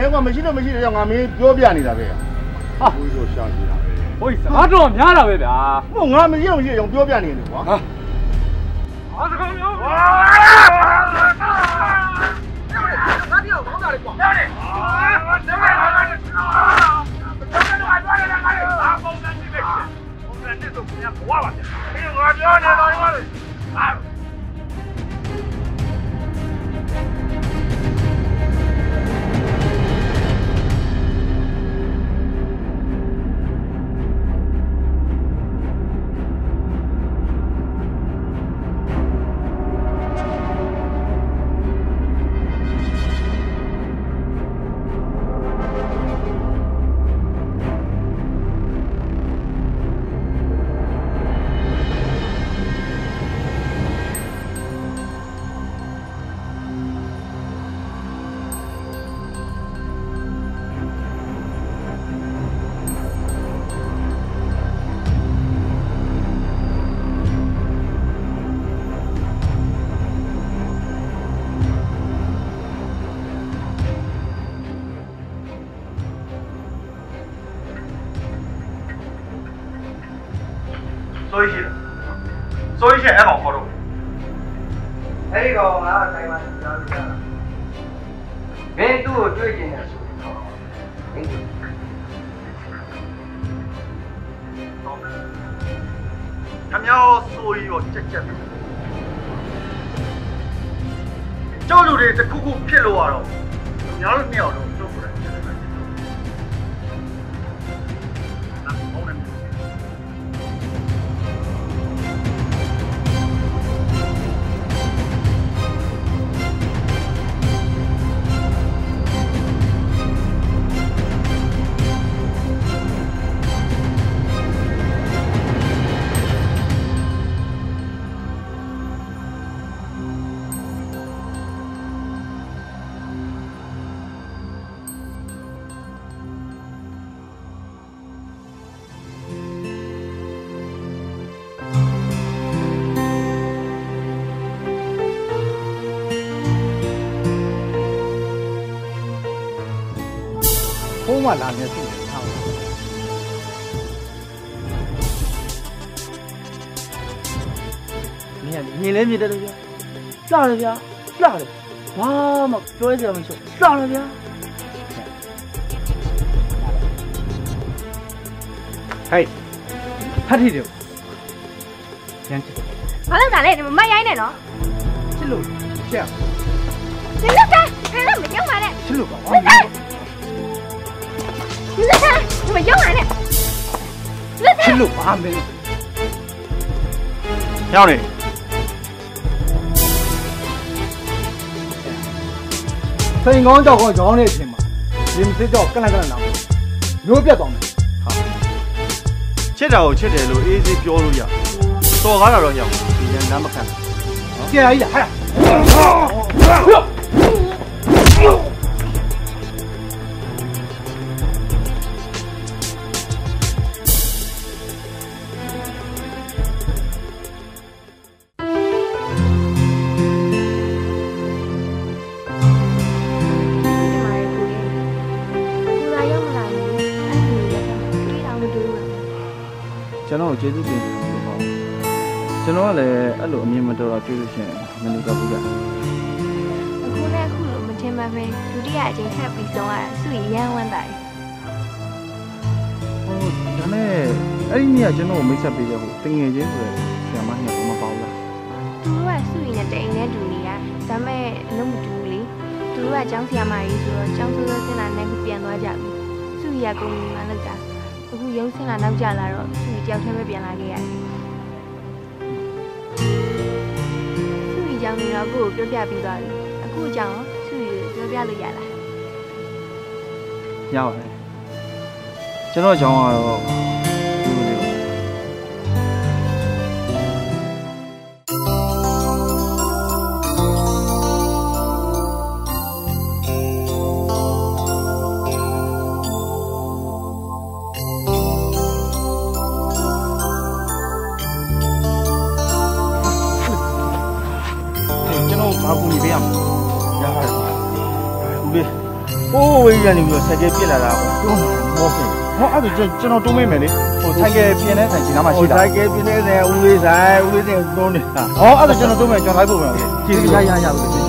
ဘယ်သိမလဲကွာမရှိတော့မရှိတဲ့ကြောင့်ငါမင်းပြောပြနေတာပဲဟာဘိုးတို့ရှာကြည့်တာပဲဟိုစကားတော့များတာပဲဗျာဟုတ်ငါမရှိတော့မရှိတဲ့ကြောင့်ပြောပြနေတယ်ကွာဟာဟာစကားမျိုး ဆိုရှိအဲ့ကော ကလာနေသိတယ်ဟုတ်မြင်မြင်လဲမြင်တယ်လို့ပြောလှတယ်ဗျာလှတယ်ဘာမှပြောစရာမရှိလှတယ်ဗျာဟဲ့ဖတ်ထည့်တယ်ရမ်းချစ်ဘာလို့ဒါလဲမမိုက်ရိုင်းနဲ့နော်ချစ်လို့ချက်ချစ်လို့ကဲဒါမကြောက်ပါနဲ့ချစ်လို့ပါဘာ 你在看，你们用完了。 ချစ်လို့ပါမင်းရောက်နေစိန်ကောင်းကြောက်ကောင်းကြောင်းနေအချိန်မှာဒီမစစ်တော့ကလန်ကလန်လာမျိုးပြတ်သွားမယ် ချစ်တာကိုချစ်တယ်လို့အေးစေးပြောလို့ရတော်ကားတာတော့ရအောင်ဒီလမ်းလမ်းမခံဘူး ဆရာကြီးလားဟာ ကျွန်တော်ကိုကျေးဇူးတင်တယ်လို့ပေါ့ကျွန်တော်ကလည်းအဲ့လိုအမြင်မတော်တာတွေ့လို့ရှိရင်မနေတော့ဘူးကြအခုနဲ့အခုလိုမထင်မှပဲဒုတိယအချိန်ထပ်ပြီးဆုံးရတာစုရရမ်းဝမ်းတာတယ်ဟိုဒါနဲ့အဲ့ဒီနေ့ကကျွန်တော်ကိုမိတ်ဆက်ပေးတဲ့ဟိုတင်ငယ်ချင်းဆိုတဲ့ဆရာမညကမပေါ့လားသူတို့ကစုရနဲ့တိမ်နဲ့တူနေရဒါပေမဲ့အလုံးမတူဘူးလေသူတို့ကကျောင်းဆရာမကြီးဆိုတော့ကျောင်းဆိုးဆိုးစင်လာနဲ့ပြန်သွားကြပြီစုရကုမ္ပဏီမှာလောက်တာအခု ရုံးစင်လာနောက်ကြလာတော့စုရတယောက်တည်းပဲပြန်လာခဲ့ရတယ်စုရကြောင့်နေတော့ကိုကိုပြောပြပြီးသွားပြီအခုအကြောင်းစုရပြောပြလို့ရလားရပါတယ်ကျွန်တော်အကြောင်းကတော့ ဝေးရနေပြီးတော့ဆိုင်ကပြစ်လာတာပေါ့တွန်းမောပြင်ဟောအဲ့ဒါကျွန်တော်တွန်းမိမယ်လေဟိုဆိုင်ကပြင်တဲ့ဆိုင်ဒီနားမှာရှိတာဆိုင်ကပြင်တဲ့ဆိုင်ဦးလေးဆိုင်ဦးလေးဆိုင်တွန်းနေတာဟောအဲ့ဒါကျွန်တော်တွန်းမယ်ကျွန်တော်လိုက်ဖို့မယ်ကြည့်ရရရဦး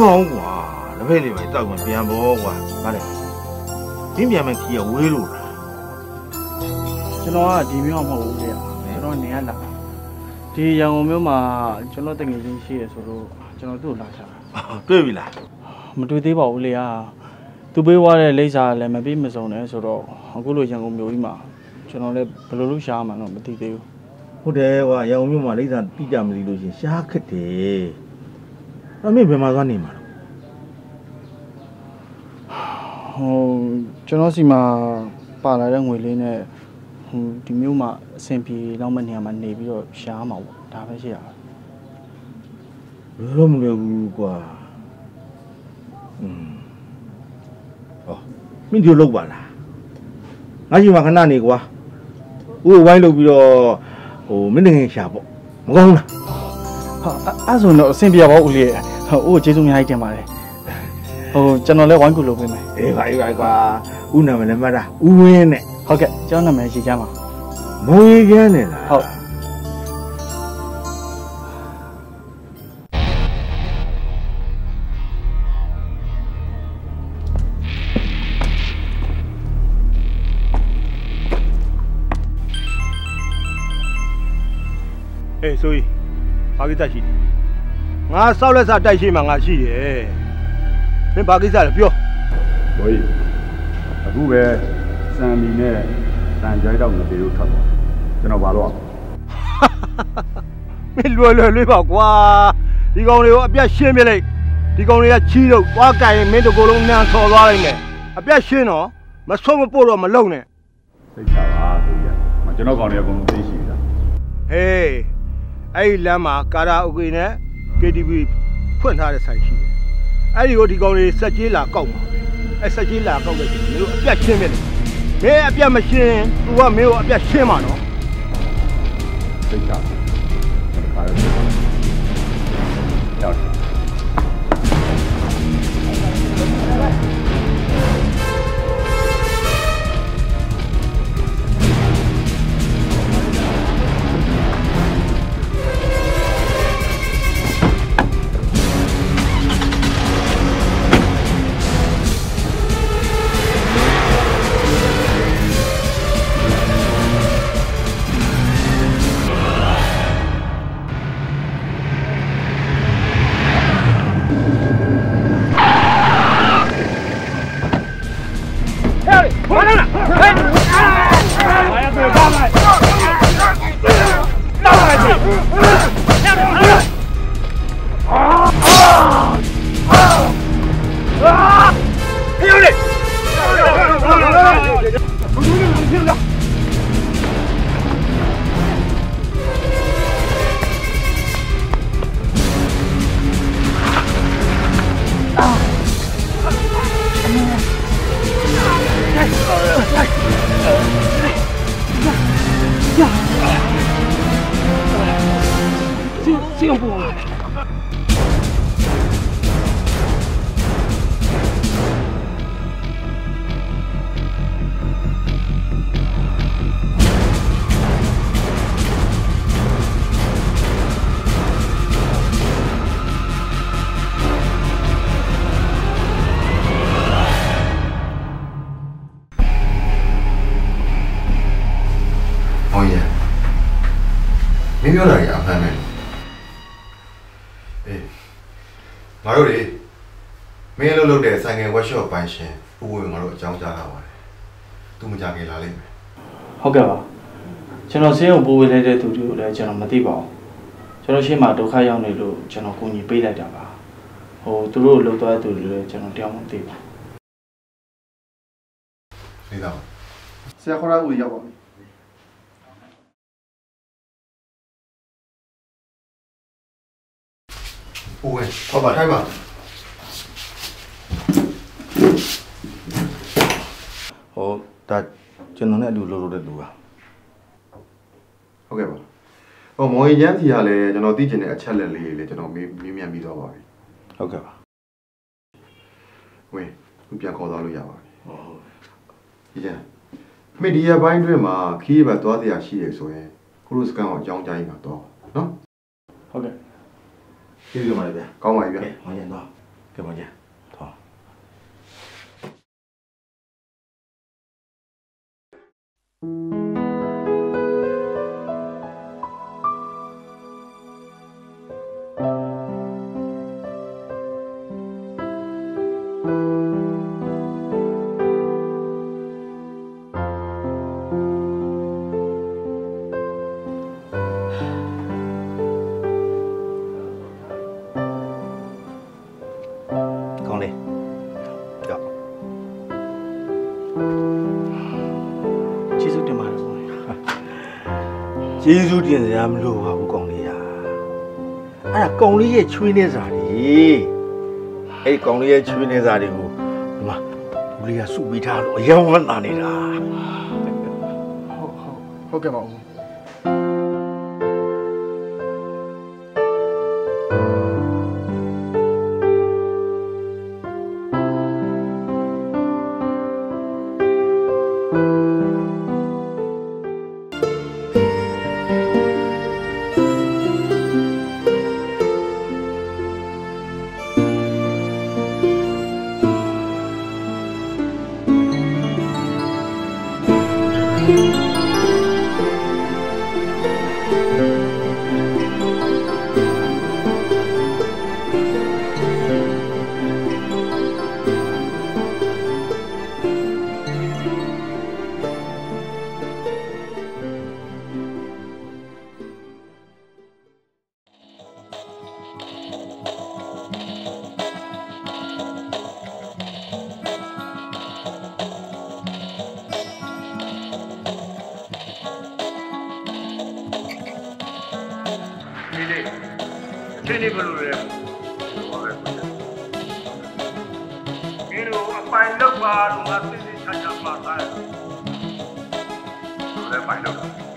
မင်းမောင်ကွာတစ်ဖက်လေးပဲတောက်မှပြန်ပေါ်ကွာဗါလေမင်းပြန်မယ်ခီးရဝေးလို့လားကျွန်တော်ကဒီမျိုးမဟုတ်ဘူးလေကျွန်တော်နေရလာဒီရန်ကုန်မြို့မှာကျွန်တော်တငယ်ချင်းရှိရဆိုတော့ကျွန်တော်သူ့ကိုလာချတာတွေ့ပြီလားမတွေ့သေးပါဘူးလေဟာသူပေးသွားတဲ့လိပ်စာလည်းမပြီးမစုံနဲ့ဆိုတော့အခုလိုရန်ကုန်မြို့ကြီးမှာကျွန်တော်လည်းဘယ်လိုလုပ်ရှားမှန်းတော့မသိသေးဘူးဟုတ်တယ်ကွာရအောင်မြို့မှာလိမ့်စာတိကြမသိလို့ရှရင်ရှားခက်တယ် အဲ့မင်းဘယ်မှာသွားနေမှာလဲဟိုကျွန်တော်စီမှာပါလာတဲ့ငွေလေးနဲ့ဟိုဒီမျိုးမှာအဆင်ပြေလောက်မဲ့နေရာမှာနေပြီးတော့ရှားမှာပေါ့ဒါပဲရှိရတာဘယ်လိုမလဲဘူးကွာอืมဟောမင်းဒီလိုလုပ်ပါလားငါရှိမှာခဏနေကွာဦးကိုဝိုင်းလုပ်ပြီးတော့ဟိုမင်းတငယ်ရှာပေါ့မကောင်းဘူးလား ဟာအဲ့ဆိုတော့အဆင်ပြေပါဦးလေးဟိုအိုးကျေးဇူးအများကြီးတင်ပါတယ်ဟိုကျွန်တော်လည်းဝိုင်းကူလုပ်ပေးမယ်အေးပါအေးပါကွာဦးနာမည်လည်းမှတ်တာဦးဝင်းနဲ့ဟုတ်ကဲ့ကျွန်တော်နာမည်ရေးကြပါမွေးကန်းနဲ့လားဟုတ်အေးဆိုရင် ဘာကိစ္စရှိတယ်ငါစောက်လက်စားတိုက်ရှိမှငါရှိတယ်မင်းဘာကိစ္စလဲပြောဘိုးကြီးအခုပဲစံမီနဲ့တန်ကြိုက်တော့ငပေတို့ထွက်သွားကျွန်တော်ဘာလို့မင်းလွယ်လွယ်လေးပါကွာဒီကောင်တွေကိုအပြတ်ရှင်းပြလိုက်ဒီကောင်တွေကချီးတော့သွားကြရင်မင်းတကိုယ်လုံးနှမ်းဆော်သွားလိုက်မယ်အပြတ်ရှင်းတော့မဆုံးမပို့တော့မလုံနဲ့စိတ်ချပါဆိုရမကျွန်တော်ကောင်တွေအကုန်လုံးသိရှိတာဟေး အဲ့ဒီလမ်းမှာကာရာအိုကေနဲ့ KTV ဖွင့်ထားတဲ့ဆိုင်ရှိတယ်အဲ့ဒီကိုဒီကောင်တွေစက်ကြီးလာကောက်မှာပဲအဲ့စက်ကြီးလာကောက်တဲ့ချိန်မင်းတို့အပြတ်ရှင်းပြလိုက်မင်းအပြတ်မရှင်းသူကမင်းကိုအပြတ်ရှင်းမှာနော်စိတ်ချပါခါရရောက် လည်းကျွန်တော်မသိပါဘူးကျွန်တော်ရှေ့မှာဒုက္ခရောက်နေလို့ကျွန်တော်ကူညီပေးလိုက်တာပါဟိုသူတို့လှုပ်သွားတဲ့သူတွေလည်းကျွန်တော်တယောက်မှမသိပါဘူးလေးသားဆရာခေါ်တာဦးရောက်ပါပြီဥဝင်ဟုတ်ပါထိုင်ပါဟိုဒါကျွန်တော်နဲ့အတူလှုပ်လို့တဲ့လူပါဟုတ်ကဲ့ပါ ဟောမော်ရင်ချမ်းစီကလည်းကျွန်တော်သိချင်တဲ့အချက်လက်လေးတွေလည်းကျွန်တော်မေးမေးမြန်းပြီးတော့ပါပြီဟုတ်ကဲ့ပါဝင်ခုပြန်ခေါ်သွားလို့ရပါပြီဟုတ်ဟုတ်ဒီကျန်မိဒီယာဘိုင်းတွင်မှာခီးရပါသွားတရားရှိရဆိုရင်ခုလိုစကန်အောင်အကြောင်းကြားရင်တော့နော်ဟုတ်ကဲ့ကျေးဇူးပါတယ်ဗျာကောင်းပါပြီဗျာမောင်ကျန်တော့ကဲမောင်ကျန်သွား ကျေးဇူးတင်စရာမလိုပါဘူးကောင်းလေးဟာအဲ့ဒါကောင်းလေးရဲ့ချွေးနေစားတွေအဲ့ဒီကောင်းလေးရဲ့ချွေးနေစားတွေကိုဒီမှာဘူးလေးကစုပြီးထားလို့အယောင်ဝမ်းသာနေတာဟုတ်ဟုတ်ကဲ့ပါဦး ဘယ်လို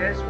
ယ်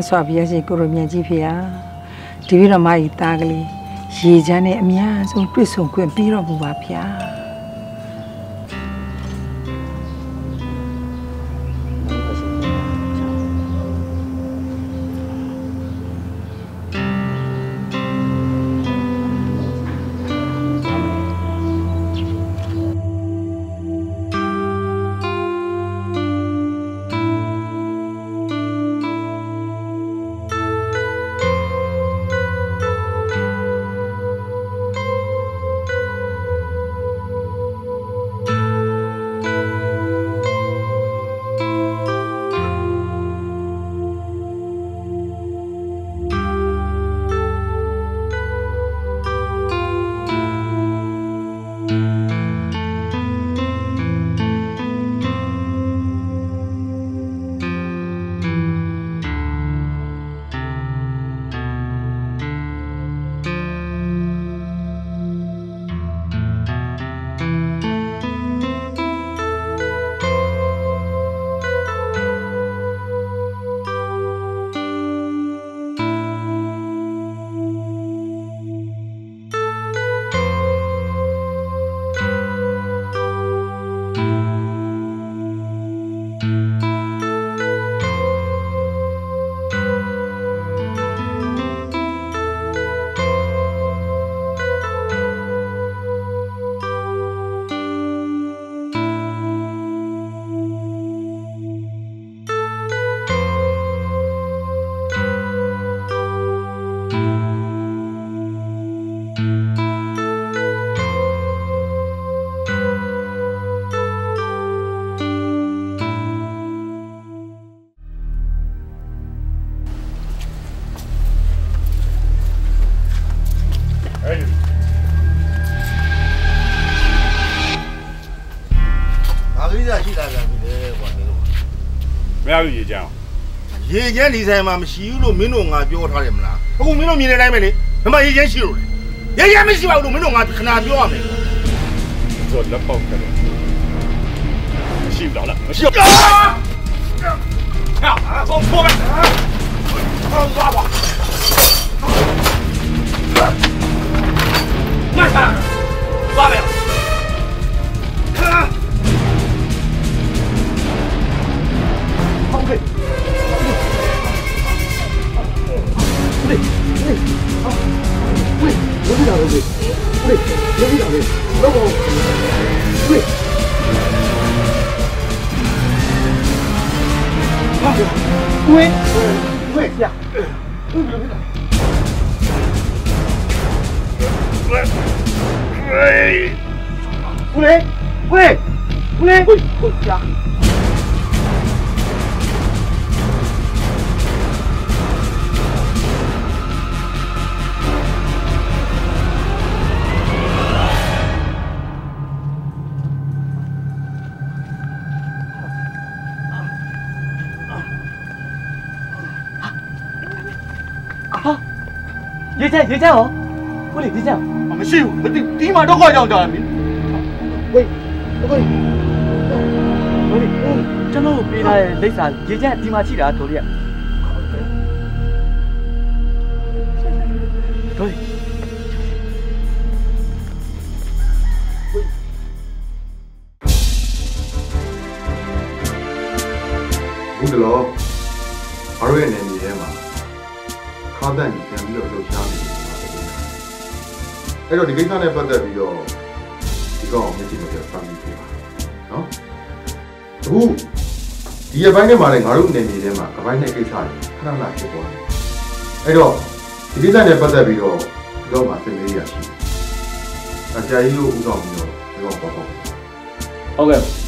တ်စွာဘုရားရှင်ကိုရမြတ်ကြီးဖေဟာဒီပြတော်မကြီးတားကလေးရေချမ်းနဲ့အများဆုံးတွေ့ဆုံခွင့်ပြီးတော်မူပါဗျာ ရေချမ်းဒီဆိုင်မှာမရှိဘူးလို့မင်းတို့ငါပြောထားတယ်မလားအခုမင်းတို့မြင်တဲ့အတိုင်းပဲလေမမရေချမ်းရှိလို့လေရေချမ်းမရှိပါဘူးလို့မင်းတို့ငါခဏပြောရမယ်ဆိုလက်ပေါက်ခဲ့တယ်မရှိဘူးလားမရှိဘူးဟာဘောဘောပဲဟောသွားပါမဆာသွား ရေချမ်းရေချမ်းဟောကိုလေးရေချမ်းမရှိဘူးမသိဒီမှာဒုက္ခရောက်ကြတယ်မင်းဝေးဝေးကိုလေးကျွန်တော်ပေးထားတဲ့လိပ်စာရေချမ်းဒီမှာရှိတာတော်လေးကတော်လေး ဒီကိစ္စနဲ့ပတ်သက်ပြီးတော့ဒီကောင်မျက်စိမပြတ်ဖမ်းပြီးပြပါနော်အခုဒီရပိုင်းထဲမှာလည်းငါတို့နေနေထဲမှာကပိုင်းနဲ့ကိစ္စတွေခဏခဏဖြစ်သွားတယ်အဲ့တော့ဒီကိစ္စနဲ့ပတ်သက်ပြီးတော့ဒီကောင်မှာသိလေးရရှိတယ်အကြာကြီးတို့ဥဆောင်ပြီးတော့ဒီကောင်ပေါ့ပေါ့ဟုတ်ကဲ့။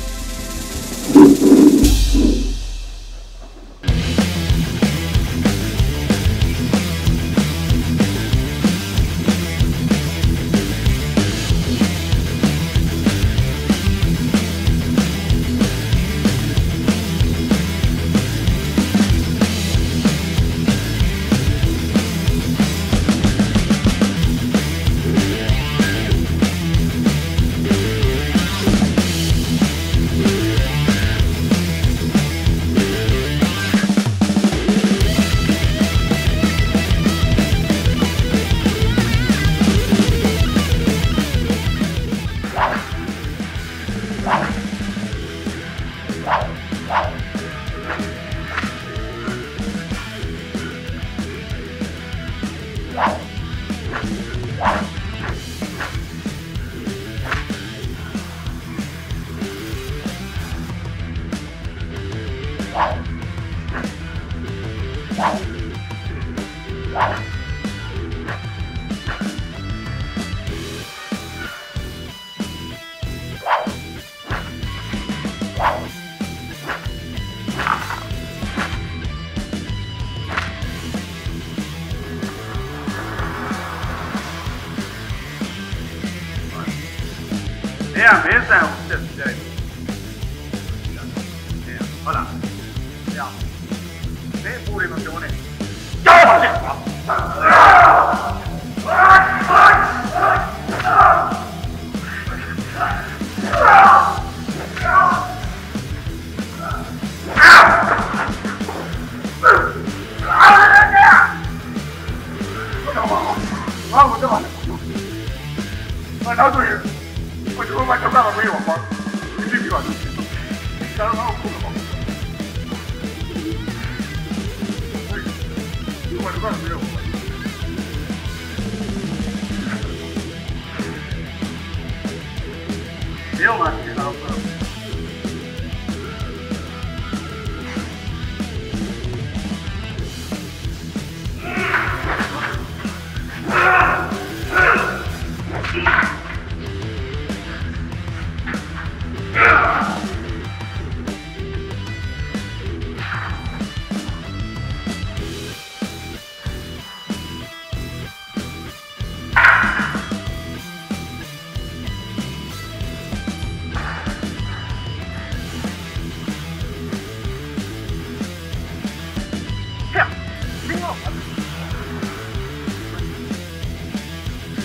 နေက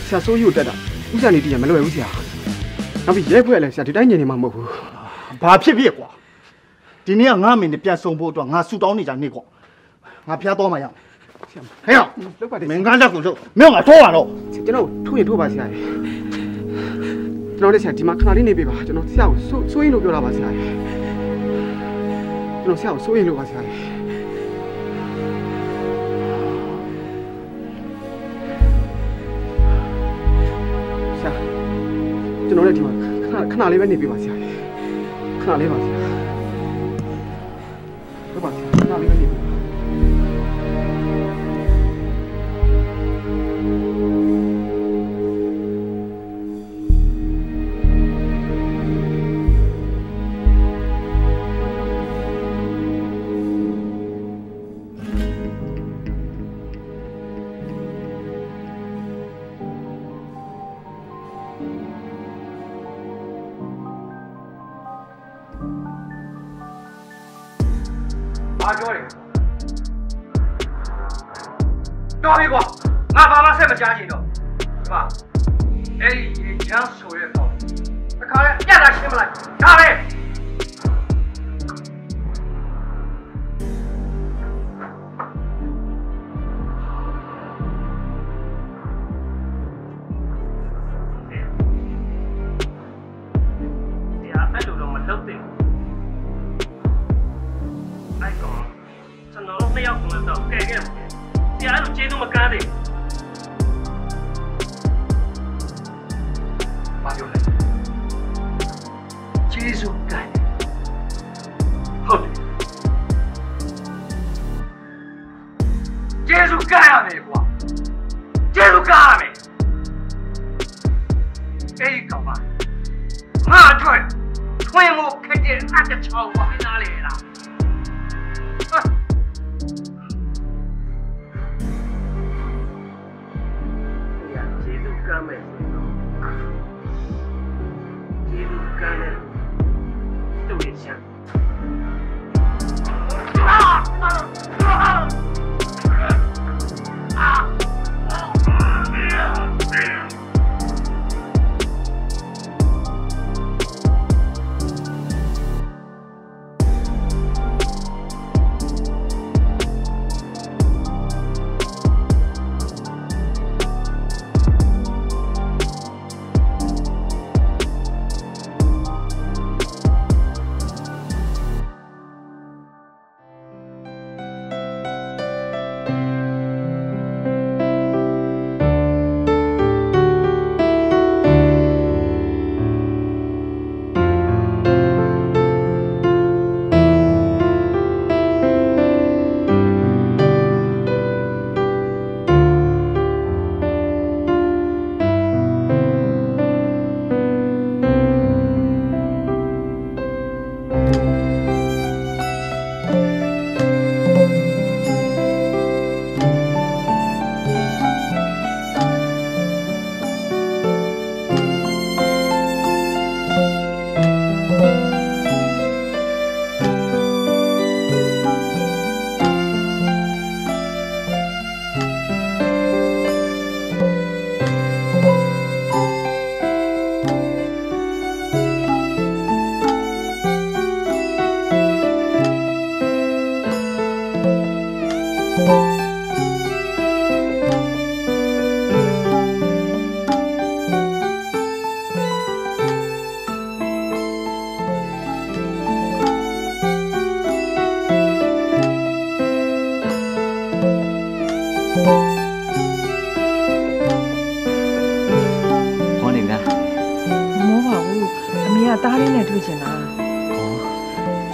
ဆရာစိုးကြီးကိုတက်တာဥစ္စာနေတည်ရမလွယ်ဘူးဆရာနောက်ပြီးရဲဖွဲ့လည်းဆရာဒီတိုင်းညင်နေမှာမဟုတ်ဘူးဘာဖြစ်ဖြစ်ကွာဒီနေ့ကငါမင်းနဲ့ပြန်ဆုံဖို့အတွက်ငါဆူတောင်းနေကြနေကွာငါဖျားတော့မှရဟဲ့ရောက်လောက်ပါတယ်မင်းကားလက်ကိုလို့မင်းကတော့ရတော့ကျွန်တော်ထိုးရင်ထိုးပါဆရာရေကျွန်တော်လည်းဆရာဒီမှာခဏလေးနေပေးပါကျွန်တော်ဆရာကိုစိုးစိုးရင်လို့ပြောတာပါဆရာရေကျွန်တော်ဆရာကိုစိုးရင်လို့ပါဆရာ ကျွန်တော်လည်းဒီမှာခဏခဏလေးပဲနေပေးပါဆရာရေခဏလေးပါဆရာဟုတ်ပါဆရာခဏလေးပဲနေ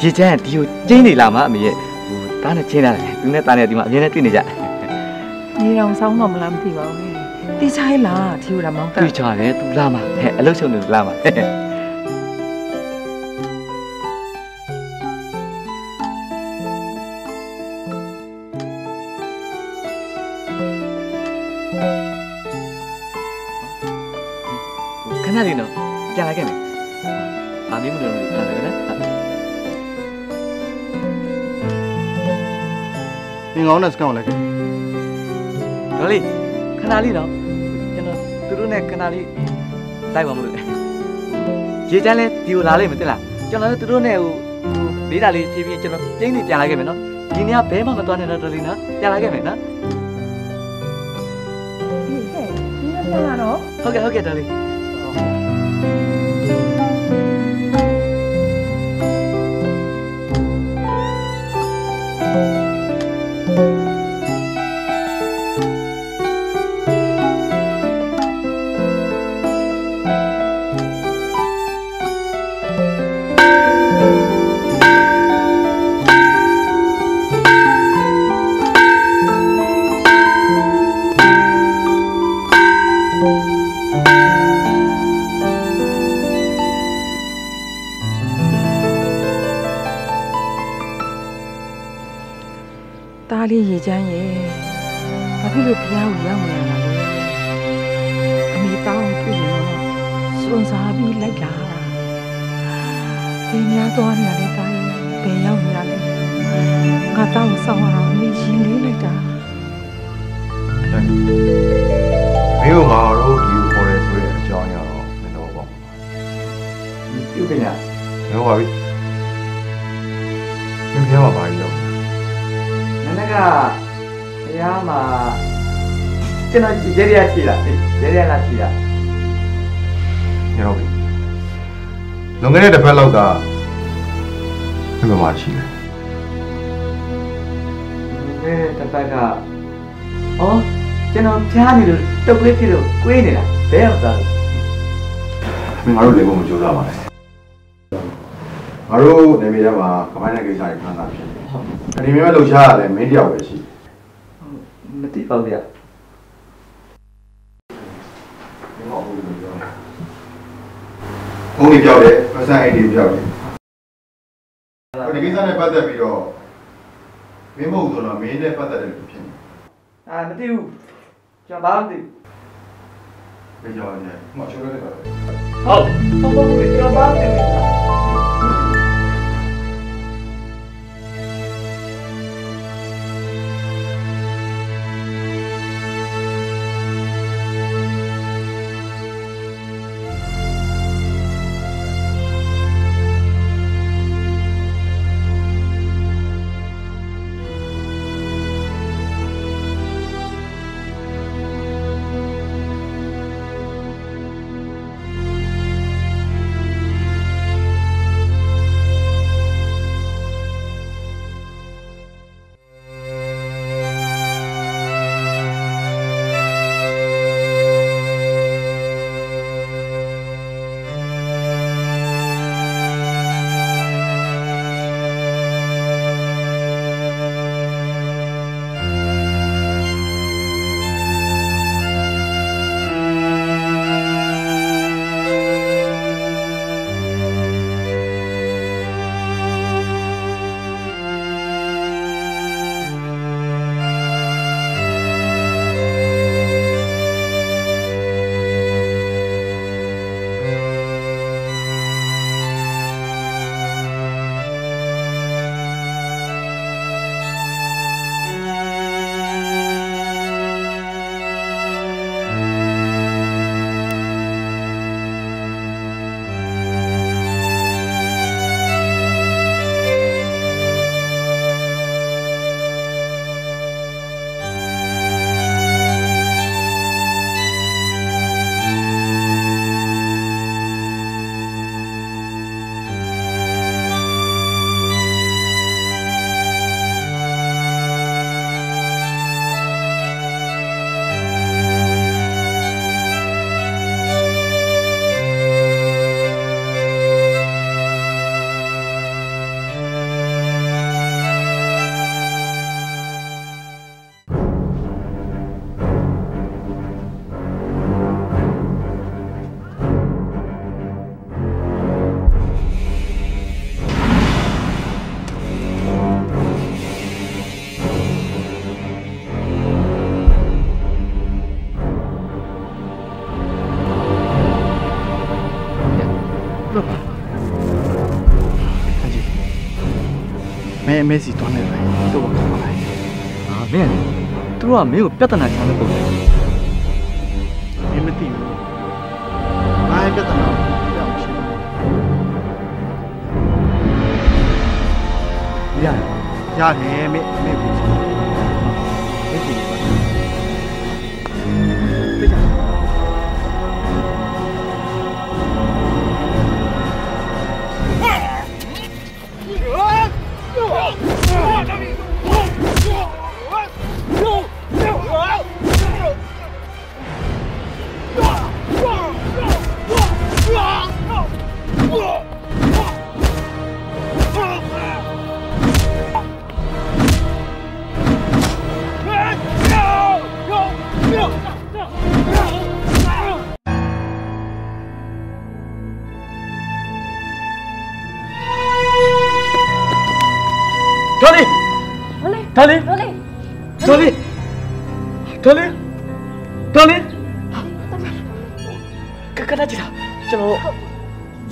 ရေချမ်းကဒီကိုကျင်းနေလာမှာအမေရဲ့ဟိုတားနဲ့ချင်းလာတယ်သူနဲ့တားနဲ့ဒီမှာအမြဲတမ်းတွေ့နေကြနေတော်ဆောင်းတော့မလားမသိပါဘူးတေးချိုင်းလားထီဦးလာမောင်းတက်တွေ့ချတယ်သူလာမှာဟဲ့အလုတ်ချုံနေလာမှာ ကောင်းတဲ့စကန်ကိုလည်း။ဒေါ်လေးခဏလေးနော်ကျွန်တော်သူတို့နဲ့ခဏလေးလိုက်ပါမလို့။ရေချမ်းလဲဒီကိုလာလိမ့်မယ်သိလား။ကျွန်တော်လည်းသူတို့နဲ့ဟိုဟိုလေးတာလေးဖြည်းဖြည်းကျွန်တော်ကျင်းနေပြန်လာခဲ့မယ်နော်။ဒီနေ့ကဘဲမှမသွားနဲ့တော့ဒေါ်လေးနော်။ပြန်လာခဲ့မယ်နော်ဒီဟဲ့ဒီကပြန်လာတော့။ဟုတ်ကဲ့ဟုတ်ကဲ့ဒေါ်လေး တုတ်ခွေးဖြစ်လို့ကွေးနေတာဘယ်ရောက်သားလဲမင်းငါတို့လည်းဘုံမကြိုးစားပါနဲ့ငါတို့နေမြေထဲမှာကမိုင်းတဲ့ကိစ္စတွေခန်းစားဖြစ်တယ်အနေနဲ့လှုပ်ရှားရတယ်မင်းတယောက်ပဲရှိတယ်မသိပါဘူးဗျာဘုံတွေပြောက်တယ်ပတ်စံအိတ်တွေပြောက်တယ်ဒီကိစ္စနဲ့ပတ်သက်ပြီးတော့မင်းမဟုတ်ဆိုတော့မင်းနဲ့ပတ်သက်တယ်လို့ဖြစ်နေအာမသိဘူး ကျွန်တော်ဘာမှမသိဘယ်ကြောင့်လဲမ မင်းအမေစီတွန်းနေတယ်တော့ခေါ်ပါလိုက်အာမင်းသူတို့ကမင်းကိုပြဿနာချလို့ပုံတယ်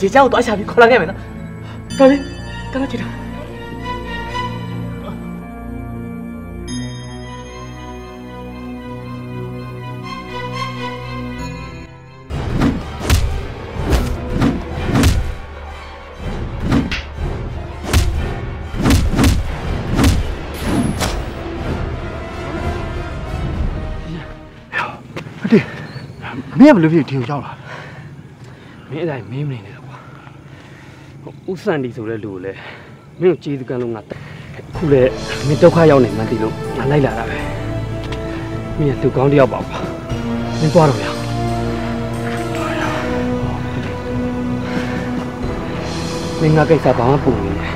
ခြေချောက်သွားရှာပြီးခေါ်လာခဲ့မယ်နော်တော်လေးတော်တော်ကြည့်တော့မင်းကဘယ်လိုဖြစ်ဒီကိုရောက်လာမင်းအဲ့ဒါမင်းမနေနဲ့ ဥစန်ဒီဆိုတဲ့လူကိုလည်းမင်းကိုကျေးဇူးကမ်းလို့ငါတက်အခုလေမင်းဒုက္ခရောက်နေမှန်းသိလို့ငါလိုက်လာတာပဲမင်းကလူကောင်းတစ်ယောက်ပါကွာမင်းသွားတော့ရအောင်မင်းငါကိစ္စဘာမှပူနေတယ်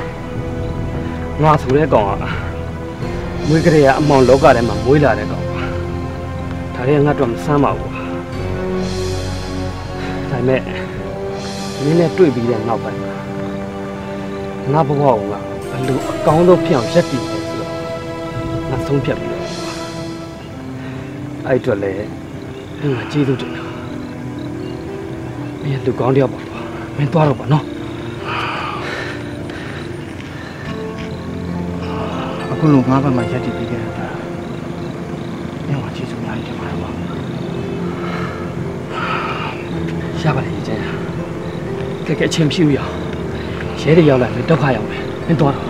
ငါဆိုတဲ့ကောင်ကမွေးကလေးကအမောင်လောကထဲမှာမွေးလာတဲ့ကောင်ပါဒါတွေကငါတော့မဆမ်းပါဘူးကွာဒါပေမဲ့မင်းနဲ့တွေ့ပြီးတဲ့နောက်ပိုင်းမှာ ငါဘဝကငါဘယ်လိုအကောင်းဆုံးဖြစ်အောင်ရက်တည်လဲဆိုတော့ငါဆုံးဖြတ်ပြီးတော့အဲ့အတွက်လည်းငါကျေးဇူးတင်တာမင်းလူကောင်းတယောက်ပါကွာမင်းသွားတော့ပါနော်အခုလုံးငါးဘက်မှာရက်တည်ပြီးခဲ့တာမင်းကချစ်စုများတယ်မှာပါရပါလေကျန်ကဲကဲအချိန်ဖြူရအောင် ရဲတွေရောက်လာရင်ဒုက္ခရောက်မယ်မင်းသွားတော့